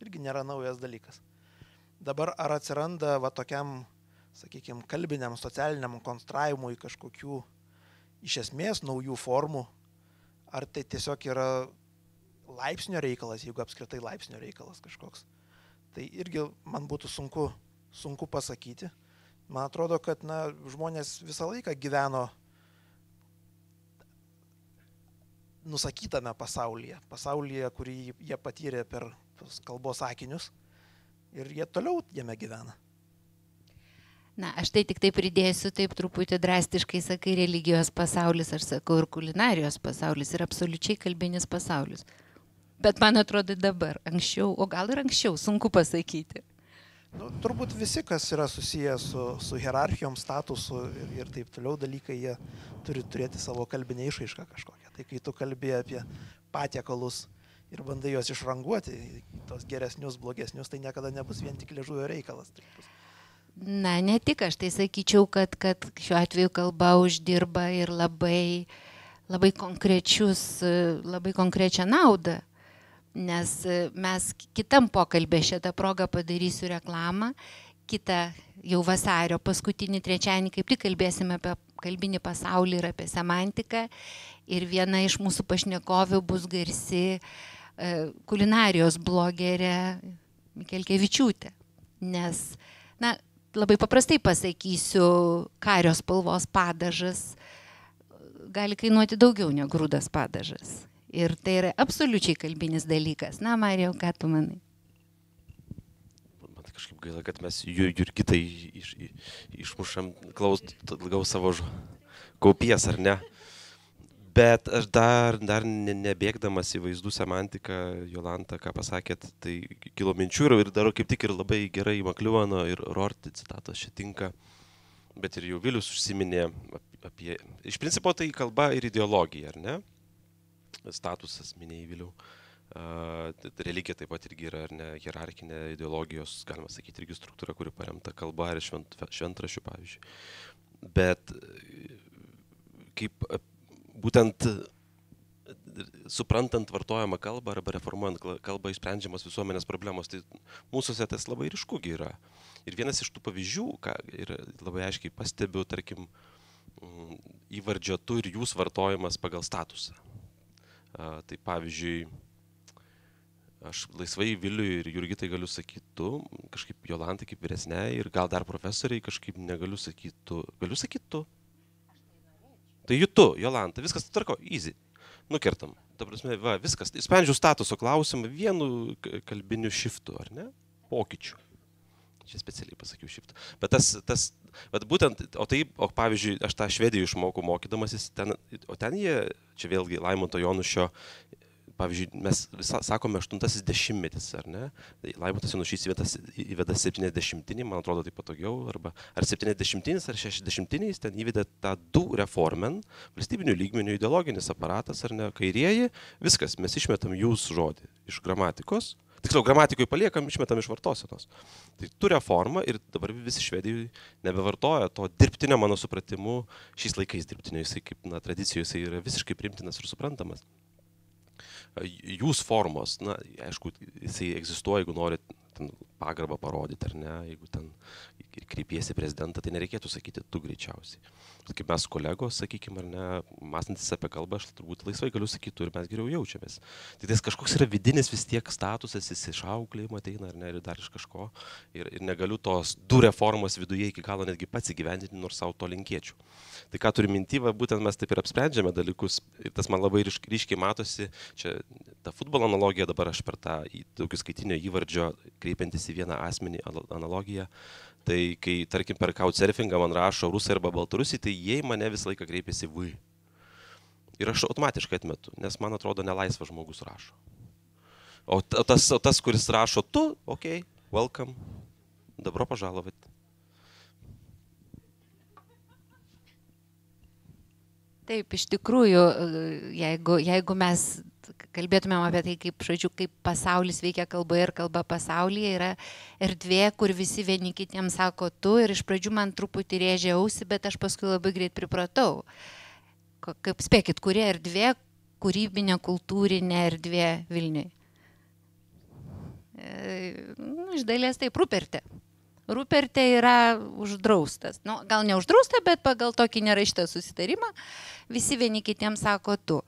irgi nėra naujas dalykas. Dabar ar atsiranda va tokiam, sakykime, kalbiniam, socialiniam konstravimui kažkokių iš esmės naujų formų, ar tai tiesiog yra laipsnio reikalas, jeigu apskritai laipsnio reikalas kažkoks. Tai irgi man būtų sunku, sunku pasakyti. Man atrodo, kad na, žmonės visą laiką gyveno nusakytame pasaulyje, pasaulyje, kurį jie patyrė per kalbos sakinius ir jie toliau jame gyvena. Na, aš tai tik tai pridėsiu, taip truputį drastiškai sakai, religijos pasaulis, aš sakau, ir kulinarijos pasaulis, ir absoliučiai kalbinis pasaulis. Bet man atrodo dabar, anksčiau, o gal ir anksčiau, sunku pasakyti. Nu, turbūt visi, kas yra susiję su, su hierarchijom, statusu ir, ir taip toliau dalykai, jie turi turėti savo kalbinę išaišką kažkokią. Tai kai tu kalbė apie patiekalus ir bandai juos išranguoti, tos geresnius, blogesnius, tai niekada nebus vien tik liežuvio reikalas. Tai Na, ne tik aš tai sakyčiau, kad, kad šiuo atveju kalba uždirba ir labai, labai, labai konkrečią naudą nes e, mes kitam pokalbė šitą progą padarysiu reklamą, kitą jau vasario paskutinį trečiąjį kaip tik kalbėsime apie kalbinį pasaulį ir apie semantiką. Ir viena iš mūsų pašnekovių bus garsi e, kulinarijos blogerė Mikelkevičiūtė. Nes, na, labai paprastai pasakysiu, karios spalvos padažas gali kainuoti daugiau negu rudas padažas. Ir tai yra absoliučiai kalbinis dalykas. Na, Marijau, ką tu manai? Man kažkaip gaila, kad mes Jurgitai iš, iš, išmušam, klaus, gal savo kaupies, ar ne? Bet aš dar, dar nebėgdamas į vaizdų semantiką, Jolanta, ką pasakėt, tai kilo minčių ir, ir dar kaip tik ir labai gerai Makliuvano ir Rorti citatos čia tinka, bet ir jau Vilius užsiminė apie, iš principo tai kalba ir ideologija, ar ne? statusas, minėjai vėliau. Religija taip pat irgi yra, ar ne, hierarchinė ideologijos, galima sakyti, irgi struktūra, kuri paremta kalba ir švent, šventrašių, pavyzdžiui. Bet kaip būtent suprantant vartojamą kalbą arba reformuojant kalbą išsprendžiamas visuomenės problemos, tai mūsųse tas labai ryškugi yra. Ir vienas iš tų pavyzdžių, ką ir labai aiškiai pastebiu, tarkim, mm, įvardžio tu ir jūs vartojimas pagal statusą. Tai pavyzdžiui, aš laisvai Viliui ir Jurgitai galiu sakyti tu, kažkaip Jolantai kaip vyresnė ir gal dar profesoriai kažkaip negaliu sakyti tu. Galiu sakyti tu. Tai jų tu, Jolanta, viskas tvarko, easy nukertam. Ta prasme, va, viskas. Sprendžiu statuso klausimą vienu kalbiniu šiftu, ar ne? Pokyčiu. Čia specialiai pasakiau šiftu. Bet tas, tas, bet būtent, o tai, o pavyzdžiui, aš tą švedijų išmokau mokydamasis, ten, o ten jie, čia vėlgi Laimonto Jonušio pavyzdžiui, mes sakome 80-metis, ar ne? Tai Laimutas Janušys įveda 70-inį, man atrodo tai patogiau, arba ar 70-inis, ar 60-inis, ten įvedė tą du reformen, valstybinių lygmenių ideologinis aparatas, ar ne, kairieji, viskas, mes išmetam jūs žodį iš gramatikos, tiksliau, gramatikoje paliekam, išmetam iš vartosenos. Tai tu reforma ir dabar visi švedijai nebevartoja to dirbtinio, mano supratimu, šiais laikais dirbtinio, jisai kaip na, tradicijų, jisai yra visiškai primtinas ir suprantamas jūs formos, na, aišku, jisai egzistuoja, jeigu norit pagarbą parodyti, ar ne, jeigu ten kreipiesi prezidentą, tai nereikėtų sakyti tu greičiausiai. Kaip mes kolegos, sakykime, ar ne, mąstantis apie kalbą, aš turbūt laisvai galiu sakyti, ir mes geriau jaučiamės. Tai tas kažkoks yra vidinis vis tiek statusas, jis iš auklėjimo ateina, ar ne, ir dar iš kažko. Ir, ir negaliu tos du reformos viduje iki galo netgi pats įgyvendinti, nors savo to linkėčiau. Tai ką turiu mintyvą, būtent mes taip ir apsprendžiame dalykus. Ir tas man labai ryškiai matosi, čia ta futbolo analogija dabar aš per tą daugiau skaitinio įvardžio kreipiantis į vieną asmenį analogiją. Tai kai, tarkim, per couchsurfingą man rašo rusai arba baltarusiai, tai jie mane visą laiką kreipiasi V. Ir aš automatiškai atmetu, nes man atrodo nelaisvas žmogus rašo. O tas, o tas kuris rašo tu, ok, welcome, dobro pažalovit. Taip, iš tikrųjų, jeigu, jeigu mes kalbėtumėm apie tai, kaip, žodžiu, kaip pasaulis veikia kalba ir kalba pasaulyje, yra erdvė, kur visi vieni kitiems sako tu ir iš pradžių man truputį rėžė ausi, bet aš paskui labai greit pripratau. Kaip spėkit, kurie erdvė, kūrybinė, kultūrinė erdvė Vilniui? E, nu, iš dalies taip, Rupertė. Rupertė yra uždraustas. Nu, gal neuždrausta, bet pagal tokį neraštą susitarimą visi vieni kitiems sako tu.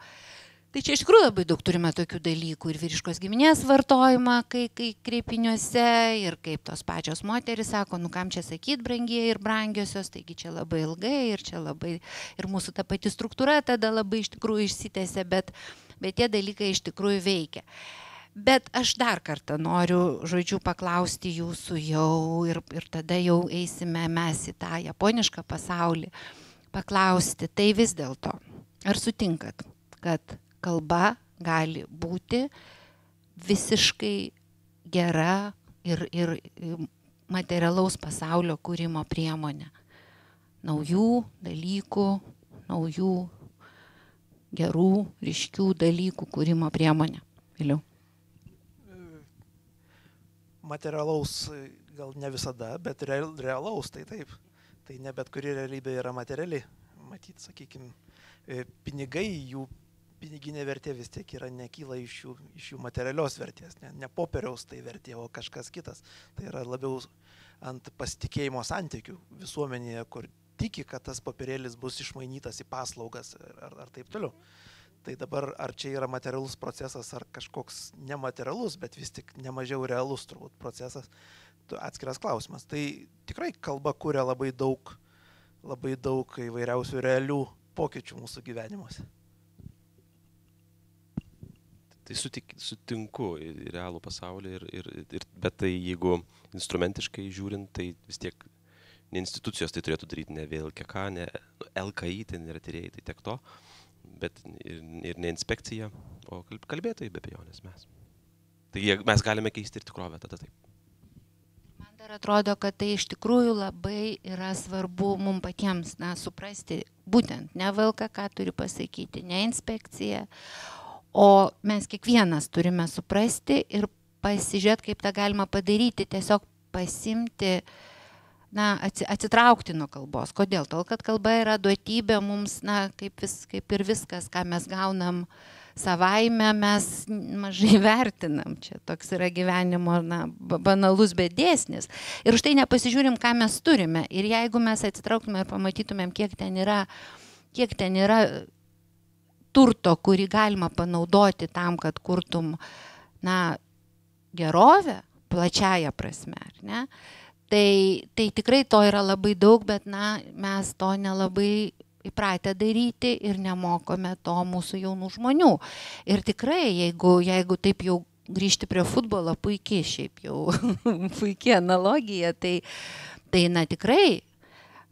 Tai čia iš tikrųjų labai daug turime tokių dalykų ir vyriškos giminės vartojimą, kai, kai kreipiniuose ir kaip tos pačios moteris sako, nu kam čia sakyt brangiai ir brangiosios, taigi čia labai ilgai ir čia labai ir mūsų ta pati struktūra tada labai iš tikrųjų išsitėse, bet, bet tie dalykai iš tikrųjų veikia. Bet aš dar kartą noriu, žodžiu, paklausti jūsų jau ir, ir tada jau eisime mes į tą japonišką pasaulį. Paklausti, tai vis dėlto, ar sutinkat, kad kalba gali būti visiškai gera ir, ir materialaus pasaulio kūrimo priemonė. Naujų dalykų, naujų gerų, ryškių dalykų kūrimo priemonė. Vėliau materialaus gal ne visada, bet real, realaus, tai taip. Tai ne bet kuri realybė yra materiali. Matyt, sakykime, pinigai, jų piniginė vertė vis tiek yra nekyla iš jų, iš jų materialios vertės, ne, ne popieriaus tai vertė, o kažkas kitas. Tai yra labiau ant pasitikėjimo santykių visuomenėje, kur tiki, kad tas papirėlis bus išmainytas į paslaugas ar, ar taip toliau. Tai dabar ar čia yra materialus procesas ar kažkoks nematerialus, bet vis tik nemažiau realus turbūt procesas, atskiras klausimas. Tai tikrai kalba kuria labai daug, labai daug įvairiausių realių pokyčių mūsų gyvenimuose. Tai sutik, sutinku į realų pasaulį, ir, ir, ir, bet tai jeigu instrumentiškai žiūrint, tai vis tiek ne institucijos tai turėtų daryti, ne VLKK, ne LKI, tai nėra tyrėjai, tai tiek to. Bet ir, ir ne inspekcija, o kalbėtojai be abejonės mes. Tai mes galime keisti ir tikrovę tada taip. Man dar atrodo, kad tai iš tikrųjų labai yra svarbu mums patiems na, suprasti, būtent ne valka, ką turi pasakyti, ne inspekcija, o mes kiekvienas turime suprasti ir pasižiūrėti, kaip tą galima padaryti, tiesiog pasimti, na, atsitraukti nuo kalbos. Kodėl? Tol, kad kalba yra duotybė mums, na, kaip, vis, kaip ir viskas, ką mes gaunam savaime, mes mažai *laughs* vertinam. Čia toks yra gyvenimo, na, banalus bedėsnis. Ir už tai nepasižiūrim, ką mes turime. Ir jeigu mes atsitrauktume ir pamatytumėm, kiek ten yra, kiek ten yra turto, kurį galima panaudoti tam, kad kurtum, na, gerovę, plačiaja prasme, ar ne? Tai, tai tikrai to yra labai daug, bet na, mes to nelabai įpratę daryti ir nemokome to mūsų jaunų žmonių. Ir tikrai, jeigu, jeigu taip jau grįžti prie futbolo, puikiai šiaip jau, *laughs* puikiai analogija, tai, tai na tikrai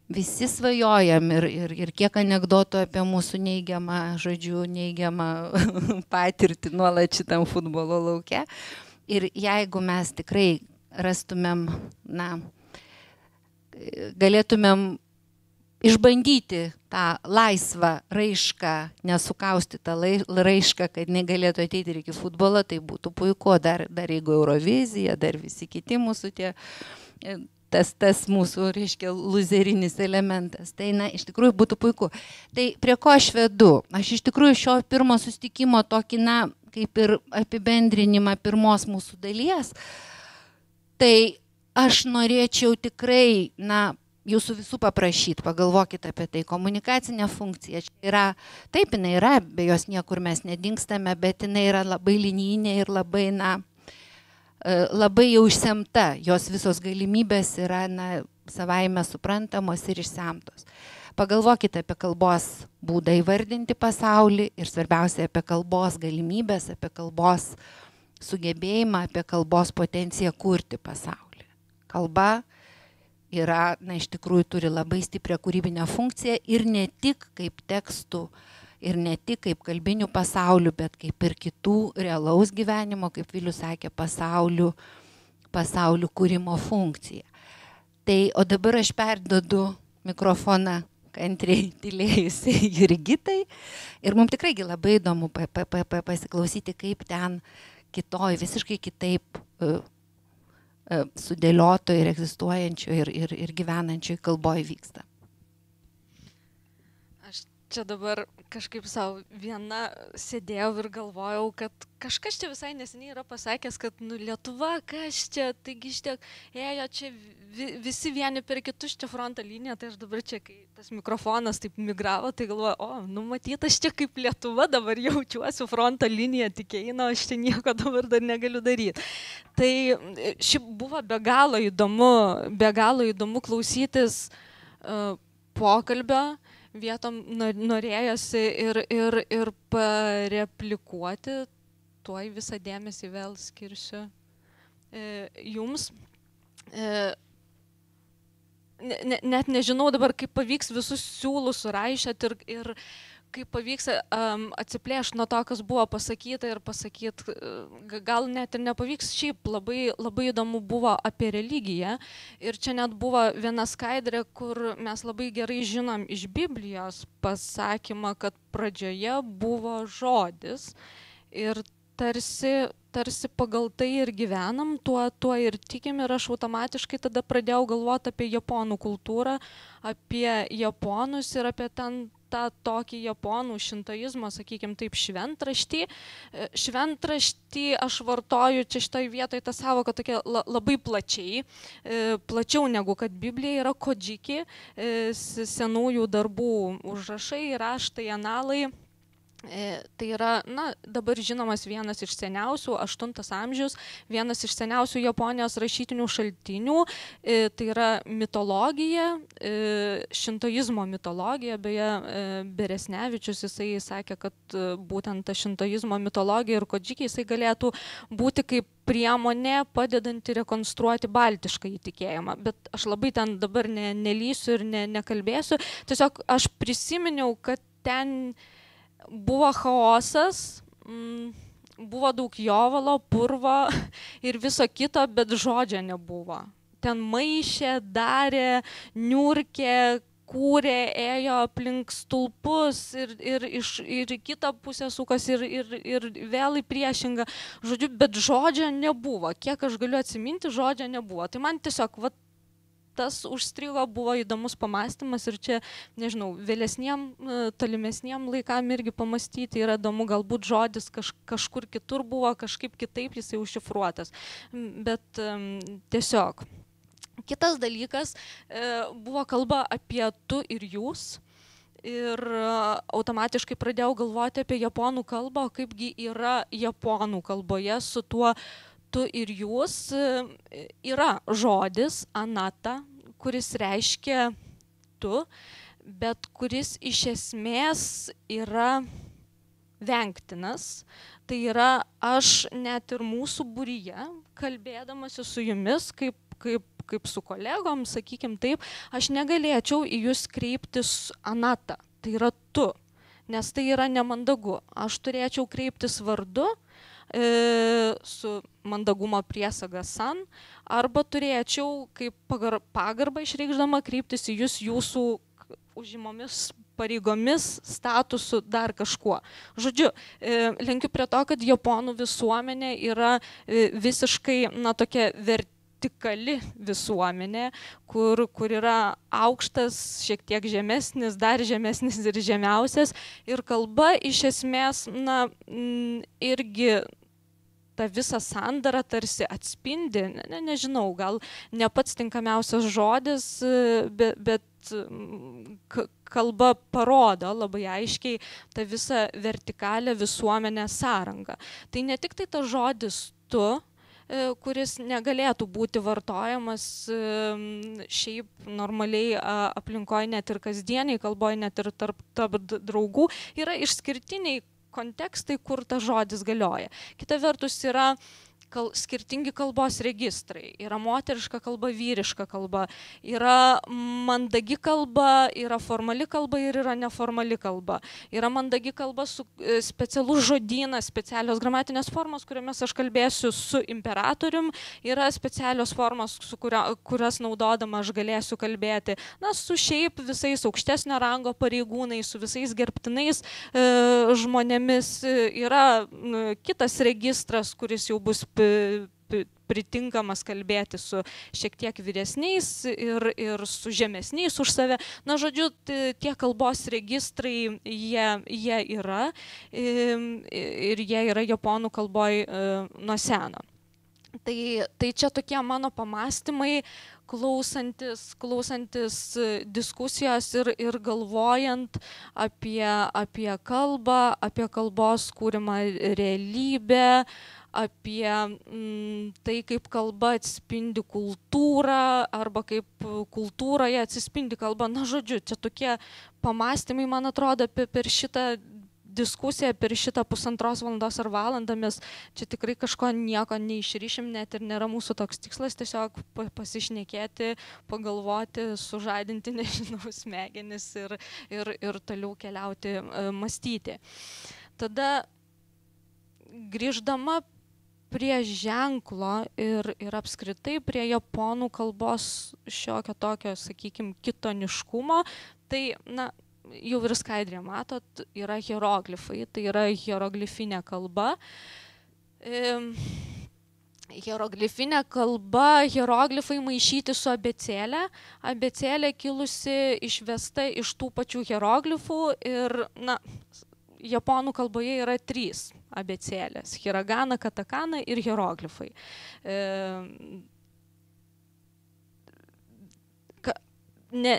visi svajojam ir, ir, ir kiek anegdotų apie mūsų neigiamą, žodžiu, neigiamą *laughs* patirtį nuolat šitam futbolo laukia. Ir jeigu mes tikrai rastumėm, na, galėtumėm išbandyti tą laisvą raišką, nesukaustytą raišką, kad negalėtų ateiti ir iki futbolo, tai būtų puiku, dar, dar jeigu Eurovizija, dar visi kiti mūsų tie, tas, tas mūsų, reiškia, luzerinis elementas. Tai, na, iš tikrųjų būtų puiku. Tai prie ko aš vedu? Aš iš tikrųjų šio pirmo sustikimo tokį, na, kaip ir apibendrinimą pirmos mūsų dalies, tai aš norėčiau tikrai, na, jūsų visų paprašyti, pagalvokite apie tai. Komunikacinė funkcija yra, taip jinai yra, be jos niekur mes nedingstame, bet jinai yra labai linijinė ir labai, na, labai jau išsemta. Jos visos galimybės yra, na, savaime suprantamos ir išsemtos. Pagalvokite apie kalbos būdą įvardinti pasaulį ir svarbiausia apie kalbos galimybės, apie kalbos sugebėjimą, apie kalbos potenciją kurti pasaulį. Kalba yra, na, iš tikrųjų turi labai stiprią kūrybinę funkciją ir ne tik kaip tekstų, ir ne tik kaip kalbinių pasaulių, bet kaip ir kitų realaus gyvenimo, kaip Vilius sakė, pasaulių, pasaulių kūrimo funkcija. Tai, o dabar aš perdodu mikrofoną kantriai tylėjusi *laughs* Jurgitai. Ir mums tikrai labai įdomu pa, pa, pa, pasiklausyti, kaip ten kitoj, visiškai kitaip uh, uh, sudėlioto ir egzistuojančio ir, ir, ir gyvenančio kalboje vyksta. Čia dabar kažkaip savo viena sėdėjau ir galvojau, kad kažkas čia visai neseniai yra pasakęs, kad nu, Lietuva, kas čia, taigi iš tiek ėjo čia vi, visi vieni per kitus čia fronto liniją, tai aš dabar čia, kai tas mikrofonas taip migravo, tai galvoju, o, nu matyt, aš čia kaip Lietuva dabar jaučiuosi fronto liniją, tik eina, aš čia nieko dabar dar negaliu daryti. Tai ši buvo be galo įdomu, be galo įdomu klausytis uh, pokalbio vietom norėjosi ir, ir, ir pareplikuoti, tuoj visą dėmesį vėl skirsiu e, jums. E, ne, net nežinau dabar, kaip pavyks visus siūlus suraišyti ir, ir kaip pavyks um, atsiplėšti nuo to, kas buvo pasakyta ir pasakyti, gal net ir nepavyks, šiaip labai, labai įdomu buvo apie religiją. Ir čia net buvo viena skaidrė, kur mes labai gerai žinom iš Biblijos pasakymą, kad pradžioje buvo žodis. Ir tarsi, tarsi pagal tai ir gyvenam, tuo, tuo ir tikim ir aš automatiškai tada pradėjau galvoti apie japonų kultūrą, apie japonus ir apie ten tą tokį japonų šintoizmo, sakykime taip, šventraštį. E, šventraštį aš vartoju čia šitoje vietoje tą savoką tokia labai plačiai, e, plačiau negu kad Biblija yra kodžiki, e, senųjų darbų užrašai, raštai, analai tai yra, na, dabar žinomas vienas iš seniausių, 8 amžius, vienas iš seniausių Japonijos rašytinių šaltinių, e, tai yra mitologija, e, šintoizmo mitologija, beje, Beresnevičius jisai sakė, kad būtent ta šintoizmo mitologija ir kodžikiai jisai galėtų būti kaip priemonė padedanti rekonstruoti baltišką įtikėjimą. Bet aš labai ten dabar ne, nelysiu ir ne, nekalbėsiu, tiesiog aš prisiminiau, kad ten buvo chaosas, mm, buvo daug jovalo, purvo *laughs* ir viso kito, bet žodžio nebuvo. Ten maišė, darė, niurkė, kūrė, ėjo aplink stulpus ir, ir, iš, ir į kitą pusę sukas ir, ir, ir vėl į priešingą. Žodžiu, bet žodžio nebuvo. Kiek aš galiu atsiminti, žodžio nebuvo. Tai man tiesiog, va, tas užstrigo, buvo įdomus pamastymas ir čia, nežinau, vėlesniem, e, tolimesniem laikam irgi pamastyti yra įdomu, galbūt žodis kaž, kažkur kitur buvo, kažkaip kitaip jisai užšifruotas. Bet tiesiog. Kitas dalykas e, buvo kalba apie tu ir jūs. Ir e, automatiškai pradėjau galvoti apie japonų kalbą, kaipgi yra japonų kalboje su tuo tu ir jūs e, yra žodis anata, kuris reiškia tu, bet kuris iš esmės yra vengtinas. Tai yra aš net ir mūsų būryje, kalbėdamasi su jumis, kaip, kaip, kaip su kolegom, sakykim taip, aš negalėčiau į jūs kreiptis anata. Tai yra tu, nes tai yra nemandagu. Aš turėčiau kreiptis vardu, su mandagumo priesaga san, arba turėčiau kaip pagar, pagarbą išreikšdama kryptis į jūs jūsų užimomis pareigomis, statusu, dar kažkuo. Žodžiu, e, lenkiu prie to, kad japonų visuomenė yra e, visiškai, na, tokia vertė vertikali visuomenė, kur, kur yra aukštas, šiek tiek žemesnis, dar žemesnis ir žemiausias. Ir kalba iš esmės, na, irgi tą visą sandarą tarsi atspindi, ne, nežinau, gal ne pats tinkamiausias žodis, bet, bet kalba parodo labai aiškiai tą visą vertikalę visuomenę sąrangą. Tai ne tik tai tas žodis tu, kuris negalėtų būti vartojamas e, šiaip normaliai aplinkoje, net ir kasdieniai kalboje, net ir tarp, tarp draugų, yra išskirtiniai kontekstai, kur tas žodis galioja. Kita vertus yra kal, skirtingi kalbos registrai. Yra moteriška kalba, vyriška kalba, yra mandagi kalba, yra formali kalba ir yra neformali kalba. Yra mandagi kalba su e, specialus žodynas, specialios gramatinės formos, kuriamis aš kalbėsiu su imperatorium, yra specialios formos, su kuria, kurias naudodama aš galėsiu kalbėti, na, su šiaip visais aukštesnio rango pareigūnais, su visais gerbtinais e, žmonėmis. Yra e, kitas registras, kuris jau bus pritinkamas kalbėti su šiek tiek vyresniais ir, ir su žemesniais už save. Na, žodžiu, tie kalbos registrai, jie, jie yra ir jie yra japonų kalboje nuo seno. Tai, tai čia tokie mano pamastymai, klausantis, klausantis diskusijos ir, ir galvojant apie, apie kalbą, apie kalbos kūrimą realybę, apie mm, tai, kaip kalba atspindi kultūrą arba kaip kultūroje atsispindi kalba. Na, žodžiu, čia tokie pamastymai, man atrodo, per šitą diskusiją, per šitą pusantros valandos ar valandą mes čia tikrai kažko nieko neišryšim, net ir nėra mūsų toks tikslas, tiesiog pasišnekėti, pagalvoti, sužadinti, *laughs* nežinau, smegenis ir, ir, ir toliau keliauti, e, mąstyti. Tada grįždama prie ženklo ir, ir apskritai prie japonų kalbos šiokio tokio, sakykime, kitoniškumo, tai, na, jau ir skaidrė matot, yra hieroglifai, tai yra hieroglifinė kalba. E, hieroglifinė kalba, hieroglifai maišyti su abecėlė. Abecėlė kilusi išvesta iš tų pačių hieroglifų ir, na, japonų kalboje yra trys abecėlės - hiragana, katakana ir hieroglifai. E, ka, ne,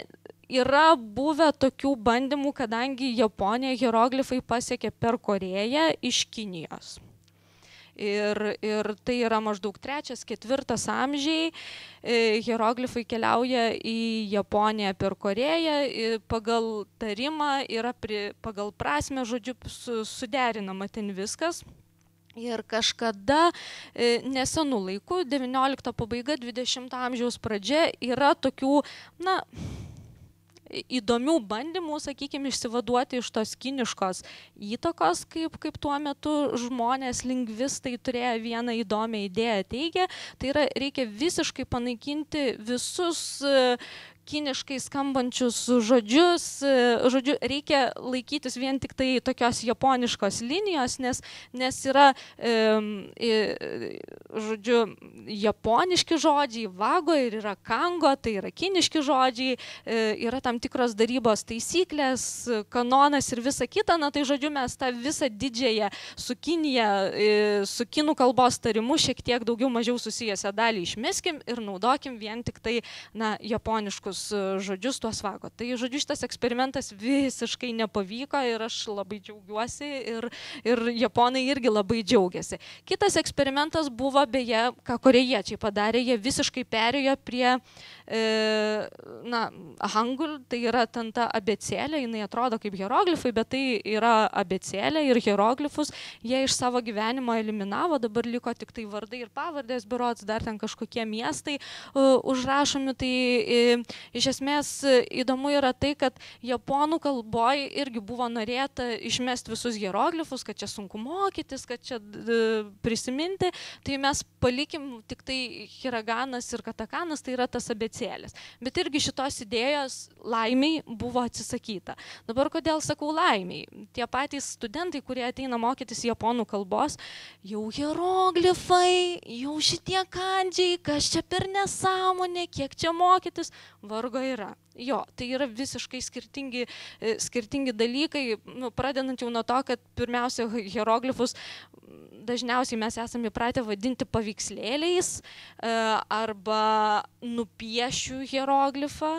yra buvę tokių bandymų, kadangi Japonija hieroglifai pasiekė per Koreją iš Kinijos. Ir, ir tai yra maždaug trečias, ketvirtas amžiai. E, hieroglifai keliauja į Japoniją per Koreją. Pagal tarimą yra pri, pagal prasme, žodžiu, su, suderinama ten viskas. Ir kažkada e, nesenų laikų, 19 pabaiga, 20 amžiaus pradžia, yra tokių, na, įdomių bandymų, sakykime, išsivaduoti iš tos kiniškos įtakos, kaip, kaip tuo metu žmonės, lingvistai turėjo vieną įdomią idėją teigia, tai yra reikia visiškai panaikinti visus kiniškai skambančius žodžius. Žodžiu, reikia laikytis vien tik tai tokios japoniškos linijos, nes, nes yra, e, žodžiu, japoniški žodžiai, vago ir yra kango, tai yra kiniški žodžiai, e, yra tam tikros darybos taisyklės, kanonas ir visa kita, na tai žodžiu, mes tą visą didžiąją su Kinija, e, su kinų kalbos tarimu šiek tiek daugiau mažiau susijęsią dalį išmeskim ir naudokim vien tik tai, na, japoniškus e, žodžius tuos vago. Tai žodžiu, šitas eksperimentas visiškai nepavyko ir aš labai džiaugiuosi ir, ir japonai irgi labai džiaugiasi. Kitas eksperimentas buvo beje, ką korejiečiai padarė, jie visiškai perėjo prie e, na, hangul, tai yra ten ta abecėlė, jinai atrodo kaip hieroglifai, bet tai yra abecėlė ir hieroglifus jie iš savo gyvenimo eliminavo, dabar liko tik tai vardai ir pavardės, biurots, dar ten kažkokie miestai uh, užrašomi. Tai uh, iš esmės įdomu yra tai, kad japonų kalboje irgi buvo norėta išmesti visus hieroglifus, kad čia sunku mokytis, kad čia prisiminti. Tai mes palikim tik tai hiraganas ir katakanas, tai yra tas abecėlis. Bet irgi šitos idėjos laimiai buvo atsisakyta. Dabar kodėl sakau laimiai? Tie patys studentai, kurie ateina mokytis japonų kalbos, jau hieroglifai, jau šitie kandžiai, kas čia per nesąmonė, kiek čia mokytis, vargo yra. Jo, tai yra visiškai skirtingi, e, skirtingi dalykai, nu, pradedant jau nuo to, kad pirmiausia hieroglifus dažniausiai mes esame įpratę vadinti paveikslėliais e, arba nupiešiu hieroglifą.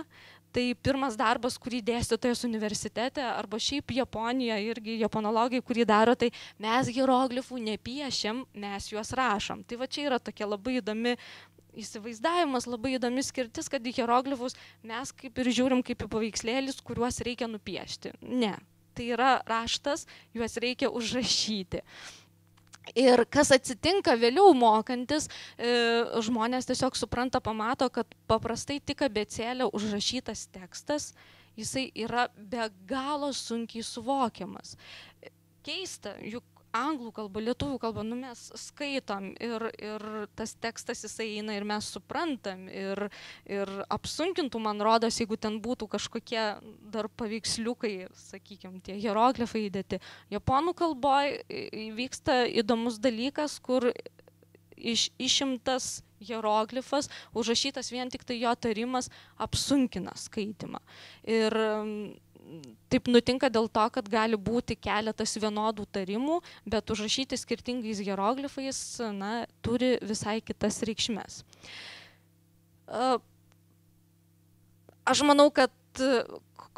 Tai pirmas darbas, kurį dėstytojas universitete arba šiaip Japonija irgi japonologai, kurį daro, tai mes hieroglifų nepiešiam, mes juos rašom. Tai va čia yra tokia labai įdomi įsivaizdavimas, labai įdomi skirtis, kad į hieroglifus mes kaip ir žiūrim kaip į paveikslėlius, kuriuos reikia nupiešti. Ne, tai yra raštas, juos reikia užrašyti. Ir kas atsitinka vėliau mokantis, e, žmonės tiesiog supranta, pamato, kad paprastai tik abecėlė užrašytas tekstas, jisai yra be galo sunkiai suvokiamas. Keista, juk anglų kalba, lietuvių kalba, nu mes skaitom ir, ir tas tekstas jisai eina ir mes suprantam ir, ir apsunkintų, man rodos, jeigu ten būtų kažkokie dar paveiksliukai, sakykime, tie hieroglifai įdėti. Japonų kalboje vyksta įdomus dalykas, kur iš, išimtas hieroglifas, užrašytas vien tik tai jo tarimas apsunkina skaitimą. Ir taip nutinka dėl to, kad gali būti keletas vienodų tarimų, bet užrašyti skirtingais hieroglifais na, turi visai kitas reikšmės. Aš manau, kad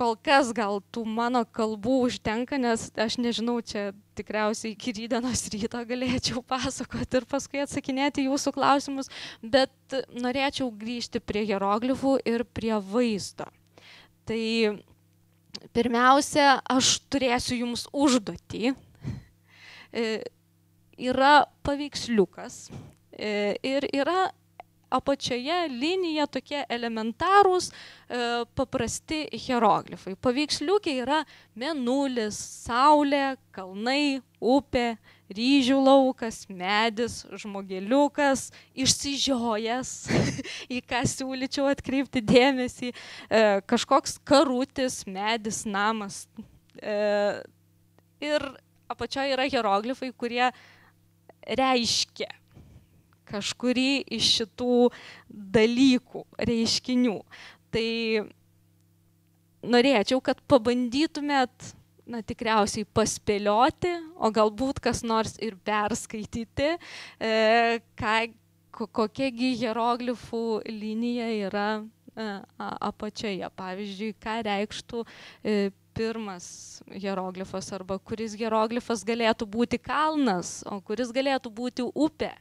kol kas gal tų mano kalbų užtenka, nes aš nežinau, čia tikriausiai iki rydienos ryto galėčiau *laughs* pasakoti ir paskui atsakinėti jūsų klausimus, bet norėčiau grįžti prie hieroglifų ir prie vaizdo. Tai pirmiausia, aš turėsiu jums užduotį. E, yra paveiksliukas e, ir yra apačioje linija tokie elementarūs, e, paprasti hieroglifai. Paveiksliukai yra menulis, saulė, kalnai, upė, ryžių laukas, medis, žmogeliukas, išsižiojęs, *laughs* į ką siūlyčiau atkreipti dėmesį, e, kažkoks karutis, medis, namas. E, ir apačioje yra hieroglifai, kurie reiškia kažkurį iš šitų dalykų, reiškinių. Tai norėčiau, kad pabandytumėt, na tikriausiai paspėlioti, o galbūt kas nors ir perskaityti, e, ką, kokiagi hieroglifų linija yra e, apačioje. Pavyzdžiui, ką reikštų e, pirmas hieroglifas arba kuris hieroglifas galėtų būti kalnas, o kuris galėtų būti upė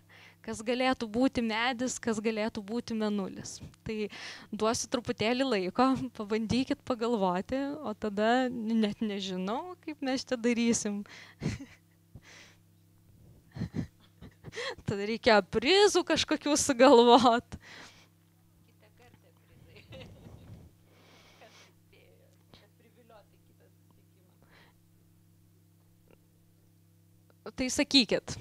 kas galėtų būti medis, kas galėtų būti menulis. Tai duosiu truputėlį laiko, pabandykit pagalvoti, o tada net nežinau, kaip mes čia darysim. *laughs* tada reikia prizų kažkokių sugalvot. Tai sakykit,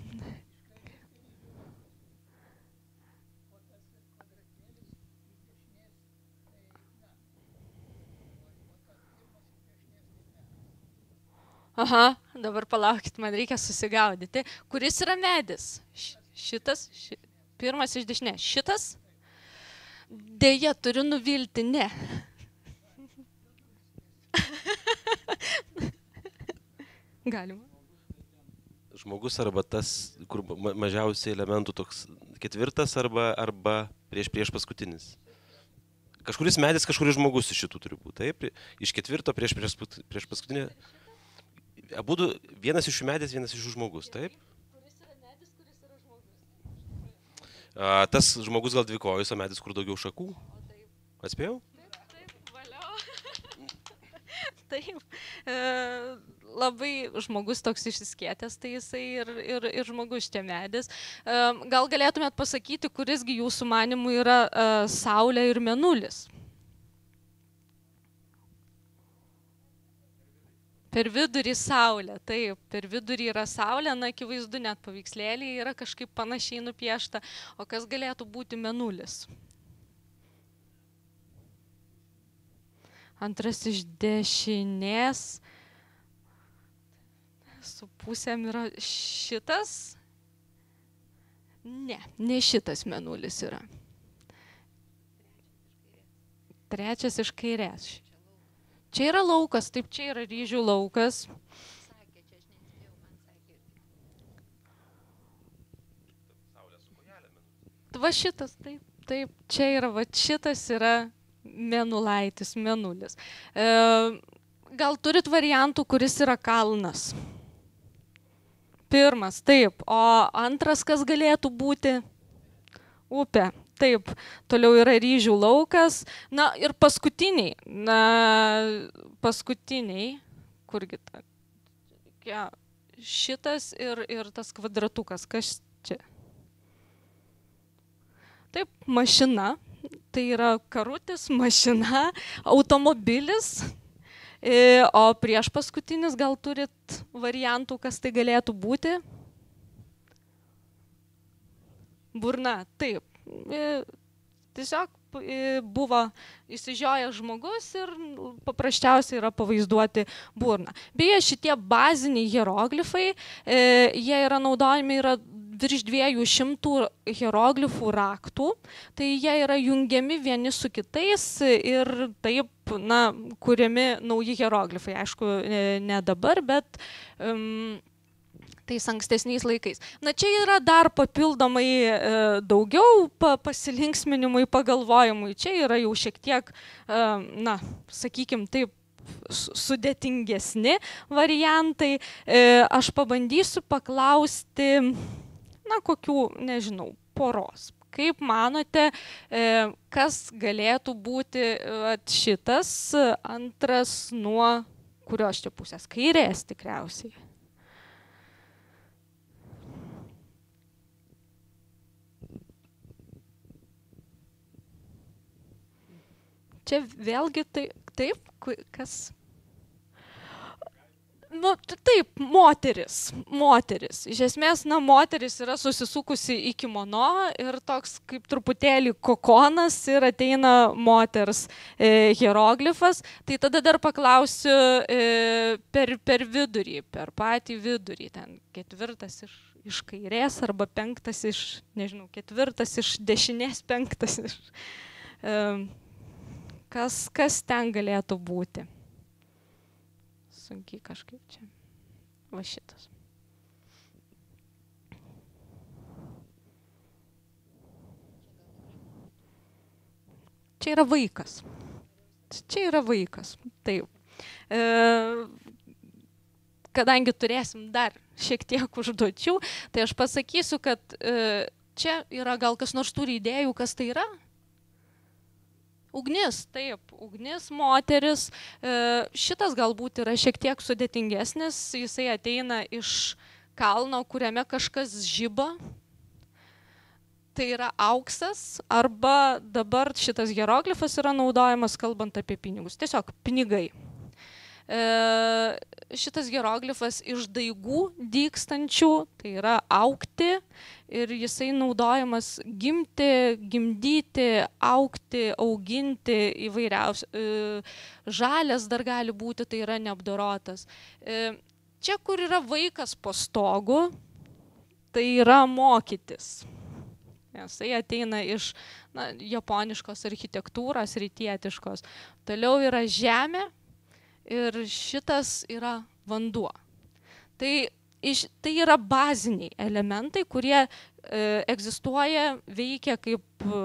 Aha, dabar palaukit, man reikia susigaudyti. Kuris yra medis? Šitas, ši, pirmas iš dešinės. Šitas? Deja, turiu nuvilti, ne. *laughs* Galima. Žmogus arba tas, kur ma mažiausiai elementų toks ketvirtas arba, arba prieš prieš paskutinis. Kažkuris medis, kažkuris žmogus iš šitų turi būti. Taip, iš ketvirto prieš prieš, prieš paskutinį. Abu, vienas iš jų medis, vienas iš jų žmogus, taip? A, tas žmogus gal dvikojus, o medis kur daugiau šakų? Atspėjau? Taip. *laughs* E, labai žmogus toks išsiskėtęs, tai jisai ir, ir, ir žmogus čia medis. E, gal galėtumėt pasakyti, kurisgi jūsų manimų yra e, Saulė ir Menulis? Per vidurį saulė, taip, per vidurį yra saulė, na, akivaizdu, net paveikslėlį yra kažkaip panašiai nupiešta, o kas galėtų būti menulis? Antras iš dešinės, su pusėm yra šitas, ne, ne šitas menulis yra. Trečias iš kairės. Čia yra laukas, taip, čia yra ryžių laukas. Va šitas, taip, taip, čia yra, va šitas yra menulaitis, menulis. E, gal turit variantų, kuris yra kalnas? Pirmas, taip, o antras, kas galėtų būti? Upė. Taip, toliau yra ryžių laukas. Na ir paskutiniai, na, paskutiniai, kurgi ta, ja, šitas ir, ir tas kvadratukas, kas čia? Taip, mašina, tai yra karutis, mašina, automobilis, o prieš paskutinis gal turit variantų, kas tai galėtų būti? Burna, taip. E, tiesiog e, buvo įsižiojęs žmogus ir paprasčiausiai yra pavaizduoti burną. Beje, šitie baziniai hieroglifai, e, jie yra naudojami yra virš 200 hieroglifų raktų, tai jie yra jungiami vieni su kitais ir taip, na, kuriami nauji hieroglifai. Aišku, ne dabar, bet um, tais ankstesniais laikais. Na čia yra dar papildomai e, daugiau pa, pasilinksminimui, pagalvojimui. Čia yra jau šiek tiek, e, na, sakykime taip, sudėtingesni variantai. E, aš pabandysiu paklausti, na, kokių, nežinau, poros. Kaip manote, e, kas galėtų būti at, šitas antras nuo kurios čia pusės? Kairės tikriausiai. Čia vėlgi tai, taip, kas. Nu, taip, moteris, moteris. Iš esmės, na, moteris yra susisukusi į kimono ir toks kaip truputėlį kokonas ir ateina moters e, hieroglifas. Tai tada dar paklausiu e, per, per vidurį, per patį vidurį, ten ketvirtas iš, iš kairės arba penktas iš, nežinau, ketvirtas iš dešinės, penktas iš. E, Kas, kas ten galėtų būti? Sunkiai kažkaip čia. Va šitas. Čia yra vaikas. Čia yra vaikas. Taip. E, kadangi turėsim dar šiek tiek užduočių, tai aš pasakysiu, kad e, čia yra gal kas nors turi idėjų, kas tai yra. Ugnis, taip, ugnis, moteris. E, šitas galbūt yra šiek tiek sudėtingesnis, jisai ateina iš kalno, kuriame kažkas žyba. Tai yra auksas arba dabar šitas hieroglifas yra naudojamas kalbant apie pinigus. Tiesiog pinigai. E, šitas hieroglifas iš daigų dykstančių, tai yra aukti ir jisai naudojamas gimti, gimdyti, aukti, auginti įvairiausių. E, žalės dar gali būti, tai yra neapdorotas. E, čia, kur yra vaikas po stogu, tai yra mokytis. Nes tai ateina iš na, japoniškos architektūros, rytietiškos. Toliau yra žemė ir šitas yra vanduo. Tai, iš, tai yra baziniai elementai, kurie e, egzistuoja, veikia kaip e,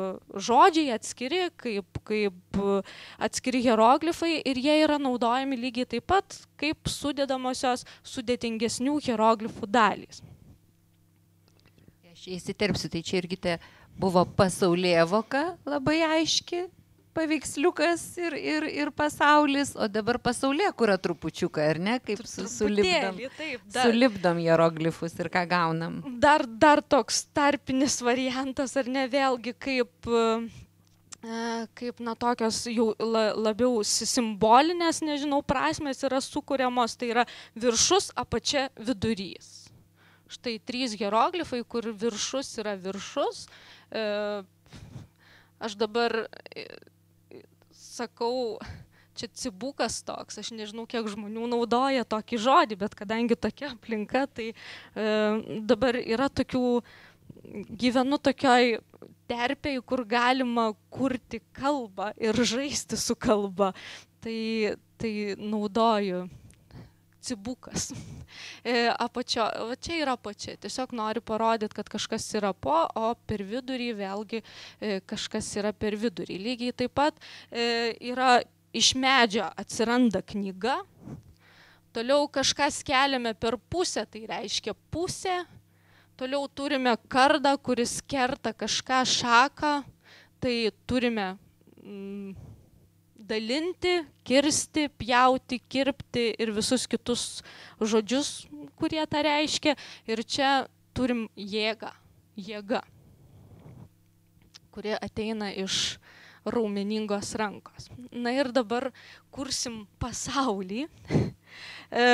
žodžiai atskiri, kaip, kaip e, atskiri hieroglifai ir jie yra naudojami lygiai taip pat kaip sudėdamosios sudėtingesnių hieroglifų dalys. Aš įsiterpsiu, tai čia irgi te buvo pasaulyje voka labai aiški, paveiksliukas ir, ir, ir pasaulis, o dabar pasaulyje kurą trupučiuką, ar ne, kaip su, sulipdom, taip, dar, sulipdom hieroglifus ir ką gaunam. dar, dar toks tarpinis variantas, ar ne vėlgi kaip, e, kaip na, tokios jau la, labiau si- simbolinės, nežinau, prasmės yra sukūriamos, tai yra viršus, apačia, vidurys. Štai trys hieroglifai, kur viršus yra viršus. E, aš dabar e, sakau, čia cibukas toks, aš nežinau, kiek žmonių naudoja tokį žodį, bet kadangi tokia aplinka, tai e, dabar yra tokių, gyvenu tokioj terpėj, kur galima kurti kalbą ir žaisti su kalba. Tai, tai naudoju cibukas. *laughs* E, apačio, va čia yra apačia. Tiesiog noriu parodyti, kad kažkas yra po, o per vidurį vėlgi e, kažkas yra per vidurį. Lygiai taip pat e, yra iš medžio atsiranda knyga, toliau kažką keliame per pusę, tai reiškia pusę, toliau turime kardą, kuris kerta kažką šaką, tai turime mm, dalinti, kirsti, pjauti, kirpti ir visus kitus žodžius, kurie tą reiškia. Ir čia turim jėgą, jėga, kuri ateina iš raumeningos rankos. Na ir dabar kursim pasaulį. *laughs* E,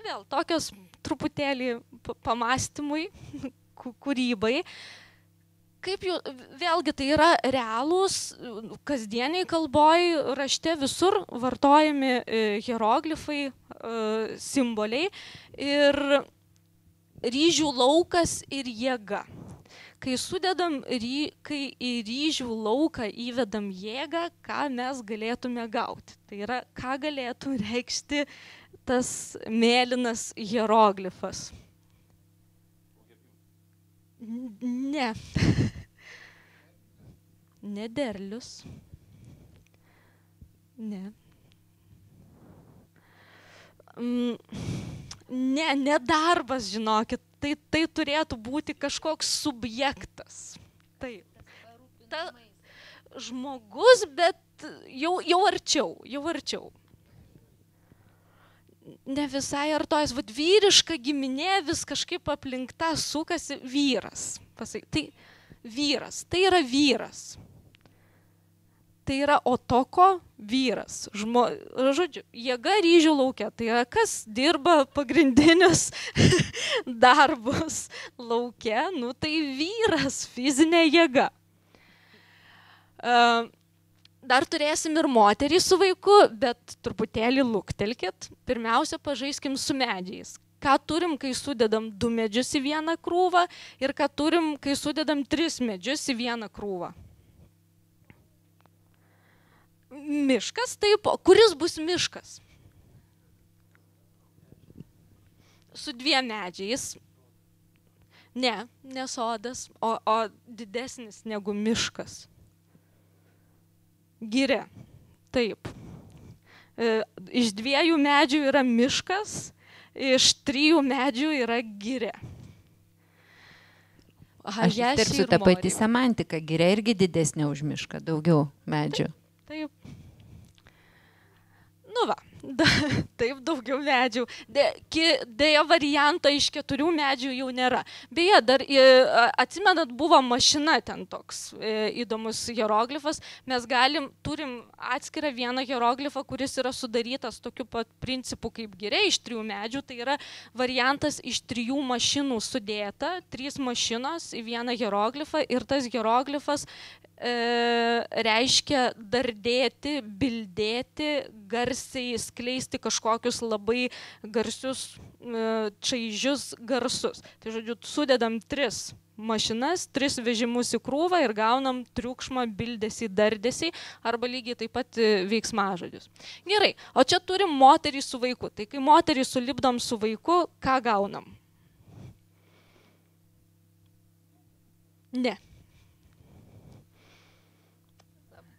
vėl tokios truputėlį pa- pamastymui, kūrybai. Kaip jau, vėlgi tai yra realūs, kasdieniai kalboj, rašte visur vartojami e, hieroglifai, e, simboliai ir ryžių laukas ir jėga. Kai sudedam, ry, kai į ryžių lauką įvedam jėgą, ką mes galėtume gauti. Tai yra, ką galėtų reikšti tas mėlynas hieroglifas. Ne. *laughs* Nederlius. Ne. Mm, Ne, ne darbas, žinokit. Tai, tai turėtų būti kažkoks subjektas. Taip. Ta, žmogus, bet jau, jau arčiau, jau arčiau. Ne visai artojas, vad vyriška giminė vis kažkaip aplink tą sukasi vyras. Pasak, tai vyras, tai yra vyras. Tai yra otoko vyras. Žmo, žodžiu, jėga ryžių laukia. Tai yra kas dirba pagrindinius *laughs* darbus laukia, nu tai vyras, fizinė jėga. Uh, Dar turėsim ir moterį su vaiku, bet truputėlį luktelkit. Pirmiausia, pažaiskim su medžiais. Ką turim, kai sudedam du medžius į vieną krūvą ir ką turim, kai sudedam tris medžius į vieną krūvą. Miškas, taip, kuris bus miškas? Su dviem medžiais. Ne, ne sodas, o, o didesnis negu miškas. Gyrė. Taip. E, Iš dviejų medžių yra miškas, iš trijų medžių yra gyrė. Aš įterpsiu tą patį semantiką. Giria irgi didesnė už mišką, daugiau medžių. Taip. Nu va, da, *laughs* taip daugiau medžių. De, ki, dėja varianto iš keturių medžių jau nėra. Beje, dar atsimenat, buvo mašina ten toks e, įdomus hieroglifas. Mes galim, turim atskirą vieną hieroglifą, kuris yra sudarytas tokiu pat principu kaip geriai iš trijų medžių. Tai yra variantas iš trijų mašinų sudėta, trys mašinos į vieną hieroglifą ir tas hieroglifas e, reiškia dardėti, bildėti, garsiai skleisti kažkokius labai garsius, e, čaižius garsus. Tai žodžiu, sudedam tris mašinas, tris vežimus į krūvą ir gaunam triukšmą, bildėsi, dardėsi arba lygiai taip pat e, veiksmažodžius. Gerai, o čia turim moterį su vaiku. Tai kai moterį sulipdom su vaiku, ką gaunam? Ne.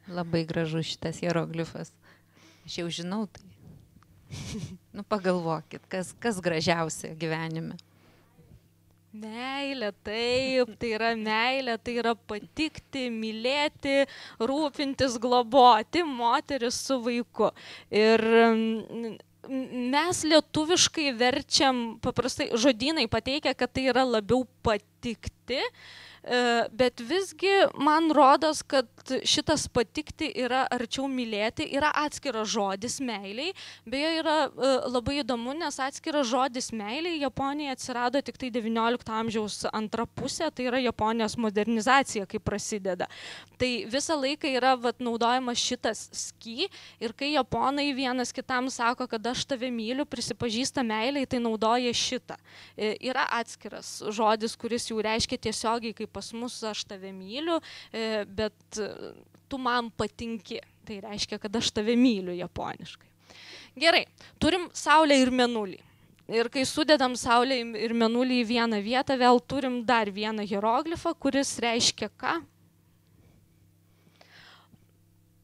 Labai gražus šitas hieroglifas. Aš jau žinau tai. *laughs* nu pagalvokit, kas, kas gražiausia gyvenime. Meilė, taip, tai yra meilė, tai yra patikti, mylėti, rūpintis, globoti moteris su vaiku. Ir mm, mes lietuviškai verčiam, paprastai žodynai pateikia, kad tai yra labiau patikti, E, bet visgi man rodos, kad šitas patikti yra arčiau mylėti, yra atskiras žodis meiliai. Beje, yra e, labai įdomu, nes atskiras žodis meiliai Japonija atsirado tik tai XIX amžiaus antra pusė, tai yra Japonijos modernizacija, kai prasideda. Tai visą laiką yra vat, naudojamas šitas sky ir kai Japonai vienas kitam sako, kad aš tave myliu, prisipažįsta meiliai, tai naudoja šitą. E, yra atskiras žodis, kuris jau reiškia tiesiogiai kaip pas mus aš tave myliu, e, bet e, tu man patinki. Tai reiškia, kad aš tave myliu japoniškai. Gerai, turim Saulę ir Menulį. Ir kai sudedam Saulę ir Menulį į vieną vietą, vėl turim dar vieną hieroglifą, kuris reiškia ką?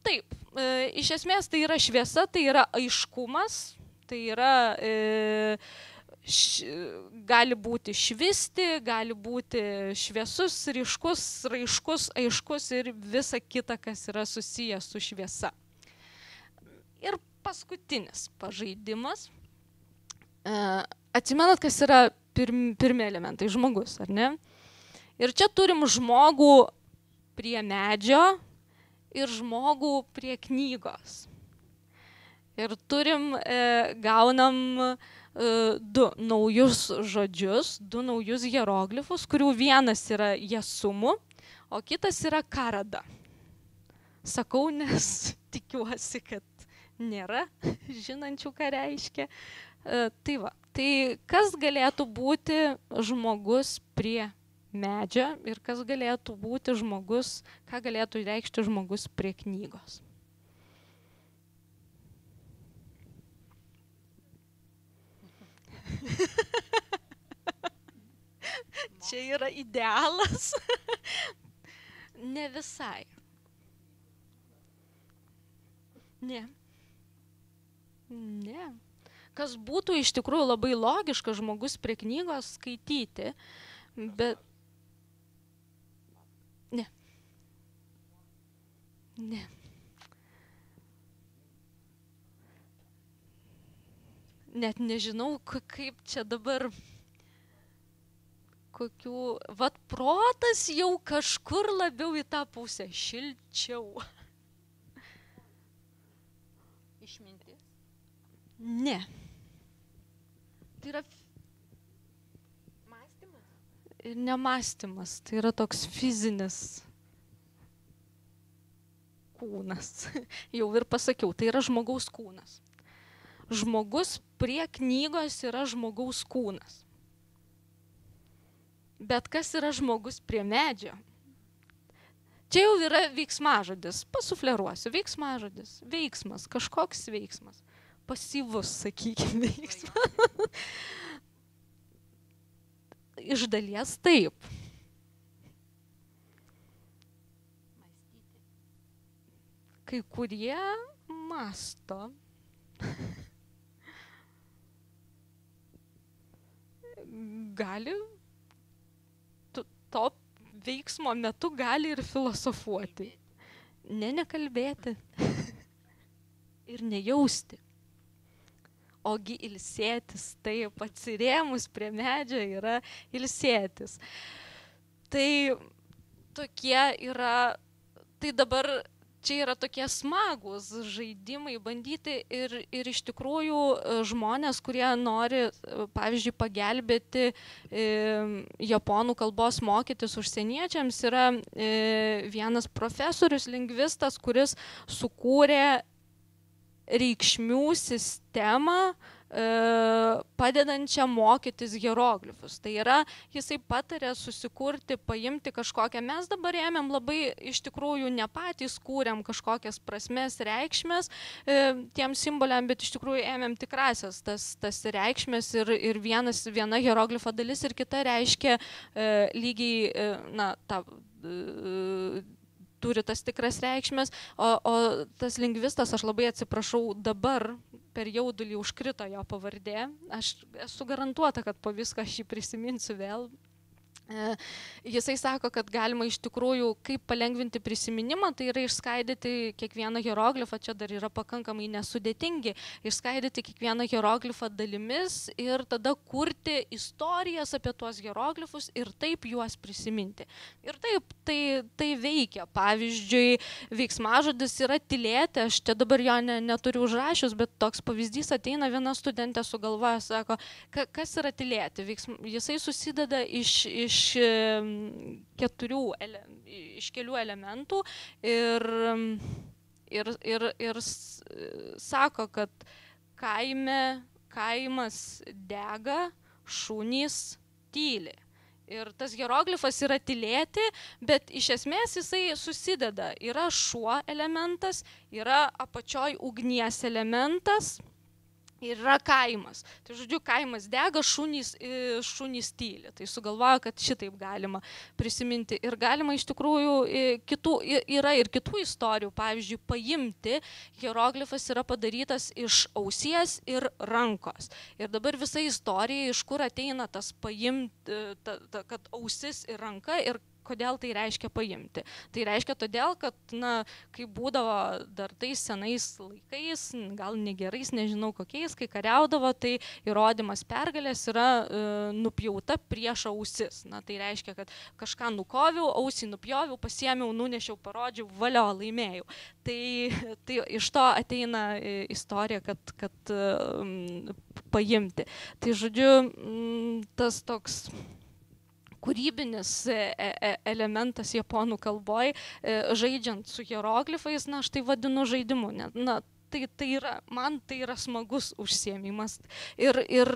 Taip, e, iš esmės tai yra šviesa, tai yra aiškumas, tai yra e, š, gali būti švisti, gali būti šviesus, ryškus, raiškus, aiškus ir visa kita, kas yra susijęs su šviesa. Ir paskutinis pažaidimas. E, atsimenat, kas yra pirm, pirmie elementai - žmogus, ar ne? Ir čia turim žmogų prie medžio ir žmogų prie knygos. Ir turim, e, gaunam e, du naujus žodžius, du naujus hieroglifus, kurių vienas yra jasumų, o kitas yra karada. Sakau, *laughs* nes tikiuosi, kad nėra *laughs* žinančių, ką reiškia. E, tai va, tai kas galėtų būti žmogus prie medžio ir kas galėtų būti žmogus, ką galėtų reikšti žmogus prie knygos. *laughs* Čia yra idealas. *laughs* ne visai. Ne. Ne. Kas būtų iš tikrųjų labai logiška žmogus prie knygos skaityti, bet... Ne. Ne. Net nežinau, kaip čia dabar kokių, vad protas jau kažkur labiau į tą pusę, šilčiau. Išmintis? Ne. Tai yra mąstymas. Ir nemastymas, tai yra toks fizinis kūnas. *laughs* Jau ir pasakiau, tai yra žmogaus kūnas žmogus prie knygos yra žmogaus kūnas. Bet kas yra žmogus prie medžio? Čia jau yra veiksmažodis, pasufleruosiu, veiksmažodis, veiksmas, kažkoks veiksmas, pasyvus, sakykime, veiksmas. Iš dalies taip. Kai kurie masto. Gali to veiksmo metu gali ir filosofuoti. Ne nekalbėti. *laughs* ir nejausti. Ogi ilsėtis, taip atsirėmus prie medžio yra ilsėtis. Tai tokie yra, tai dabar čia yra tokie smagus žaidimai, bandyti ir, ir iš tikrųjų e, žmonės, kurie nori, e, pavyzdžiui, pagelbėti e, japonų kalbos mokytis užsieniečiams, yra vienas profesorius, lingvistas, kuris sukūrė reikšmių sistemą, E, padedančią mokytis hieroglifus. Tai yra, jisai patarė susikurti, paimti kažkokią, mes dabar ėmėm labai iš tikrųjų ne patys kūrėm kažkokias prasmes, reikšmės e, tiem simboliam, bet iš tikrųjų ėmėm tikrasias tas, tas reikšmės ir, ir vienas, viena hieroglifo dalis ir kita reiškia e, lygiai, e, na, tą e, turi tas tikras reikšmės, o, o tas lingvistas, aš labai atsiprašau, dabar per jaudulį užkrito jo pavardė. Aš esu garantuota, kad po viską aš jį prisiminsiu vėl, jisai sako, kad galima iš tikrųjų, kaip palengvinti prisiminimą, tai yra išskaidyti kiekvieną hieroglifą, čia dar yra pakankamai nesudėtingi, išskaidyti kiekvieną hieroglifą dalimis ir tada kurti istorijas apie tuos hieroglifus ir taip juos prisiminti. Ir taip, tai, tai veikia. Pavyzdžiui, veiksmažodis yra tylėti, aš čia dabar jo ne, neturiu užrašius, bet toks pavyzdys ateina viena studentė sugalvoja, sako, kas yra tylėti. Veiksm, jisai susideda iš, iš iš keturių, ele, iš kelių elementų ir, ir, ir, ir sako, kad kaime, kaimas dega, šunys tyli. Ir tas hieroglifas yra tylėti, bet iš esmės jisai susideda. Yra šuo elementas, yra apačioj ugnies elementas, yra kaimas. Tai žodžiu, kaimas dega, šunys, šunys tyli. Tai sugalvoja, kad šitaip galima prisiminti. Ir galima iš tikrųjų, kitų, yra ir kitų istorijų. Pavyzdžiui, paimti hieroglifas yra padarytas iš ausies ir rankos. Ir dabar visa istorija, iš kur ateina tas paimti, ta, ta, kad ausis ir ranka ir kodėl tai reiškia paimti. Tai reiškia todėl, kad, na, kai būdavo dar tais senais laikais, gal negerais, nežinau kokiais, kai kariaudavo, tai įrodymas pergalės yra e, nupjauta prieš ausis. Na, tai reiškia, kad kažką nukoviau, ausį nupjoviau, pasiemiau, nunešiau, parodžiau, valio, laimėjau. Tai, tai iš to ateina e, istorija, kad, kad um, paimti. Tai žodžiu, tas toks kūrybinis e, e, e, elementas japonų kalboj, žaidžiant su hieroglifais, na, aš tai vadinu žaidimu. Na, tai, tai yra, man tai yra smagus užsiemimas. Ir, ir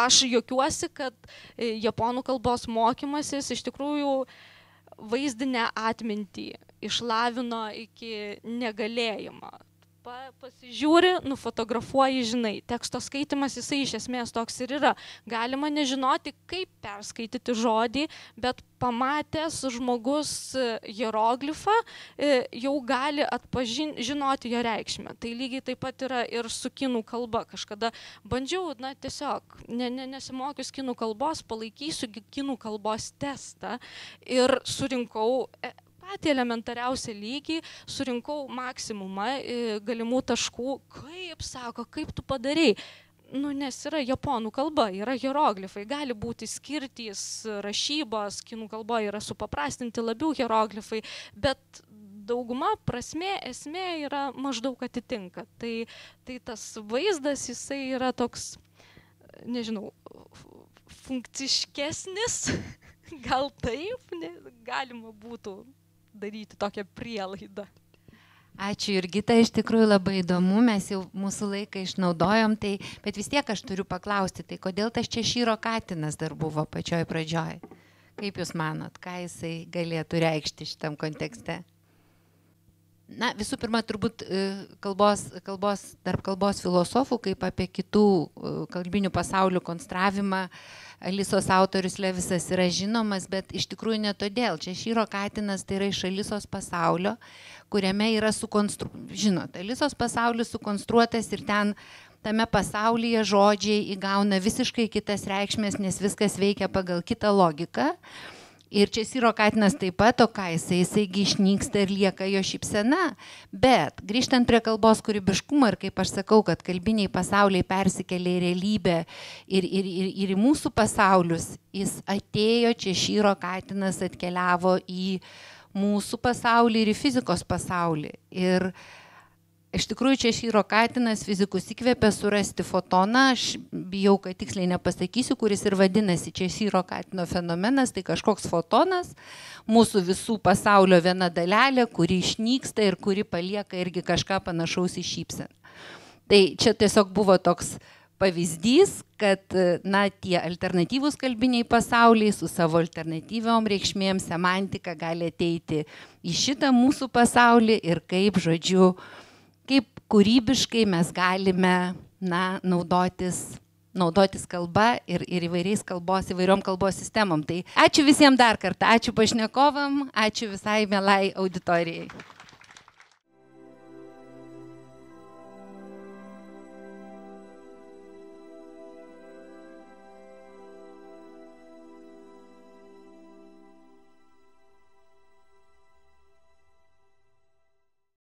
aš juokiuosi, kad japonų kalbos mokymasis iš tikrųjų vaizdinę atmintį išlavino iki negalėjimo pa, pasižiūri, nufotografuoji, žinai. Teksto skaitimas jisai iš esmės toks ir yra. Galima nežinoti, kaip perskaityti žodį, bet pamatęs žmogus e, hieroglifą e, jau gali atpažinoti jo reikšmę. Tai lygiai taip pat yra ir su kinų kalba. Kažkada bandžiau, na tiesiog, ne, ne, nesimokius kinų kalbos, palaikysiu kinų kalbos testą ir surinkau e, patį elementariausią lygį, surinkau maksimumą e, galimų taškų. Kaip, sako, kaip tu padarai? Nu, nes yra japonų kalba, yra hieroglifai, gali būti skirtys rašybos, kinų kalba yra supaprastinti labiau hieroglifai, bet dauguma prasme, esmė yra maždaug atitinka. Tai, tai tas vaizdas, jisai yra toks, nežinau, funkciškesnis, *laughs* gal taip, ne, galima būtų daryti tokią prielaidą. Ačiū Jurgita, iš tikrųjų labai įdomu, mes jau mūsų laiką išnaudojom, tai, bet vis tiek aš turiu paklausti, tai kodėl tas Češyro katinas dar buvo pačioj pradžioj? Kaip Jūs manot, ką jisai galėtų reikšti šitam kontekste? Na, visų pirma, turbūt e, kalbos, kalbos, tarp kalbos filosofų, kaip apie kitų e, kalbinių pasaulių konstravimą, Alisos autorius Levisas yra žinomas, bet iš tikrųjų ne todėl. Čia Šyro Katinas tai yra iš Alisos pasaulio, kuriame yra sukonstruotas, žinot, Alisos pasaulis sukonstruotas ir ten tame pasaulyje žodžiai įgauna visiškai kitas reikšmės, nes viskas veikia pagal kitą logiką. Ir čia Siro Katinas taip pat, o ką jisai, jisaigi išnyksta ir lieka jo šypsena. Bet grįžtant prie kalbos kūrybiškumo ir kaip aš sakau, kad kalbiniai pasauliai persikelia į realybę ir, ir, ir, ir į mūsų pasaulius, jis atėjo, čia Šyro Katinas atkeliavo į mūsų pasaulį ir į fizikos pasaulį. Ir Iš tikrųjų, čia Šyro Katinas fizikus įkvėpė surasti fotoną, aš bijau, kad tiksliai nepasakysiu, kuris ir vadinasi čia Šyro Katino fenomenas, tai kažkoks fotonas, mūsų visų pasaulio viena dalelė, kuri išnyksta ir kuri palieka irgi kažką panašaus į šypseną. Tai čia tiesiog buvo toks pavyzdys, kad na, tie alternatyvūs kalbiniai pasauliai su savo alternatyviom reikšmėm, semantika gali ateiti į šitą mūsų pasaulį ir kaip, žodžiu, kaip kūrybiškai mes galime na, naudotis, naudotis kalba ir, ir įvairiais kalbos, įvairiom kalbos sistemom. Tai ačiū visiems dar kartą, ačiū pašnekovam, ačiū visai mielai auditorijai.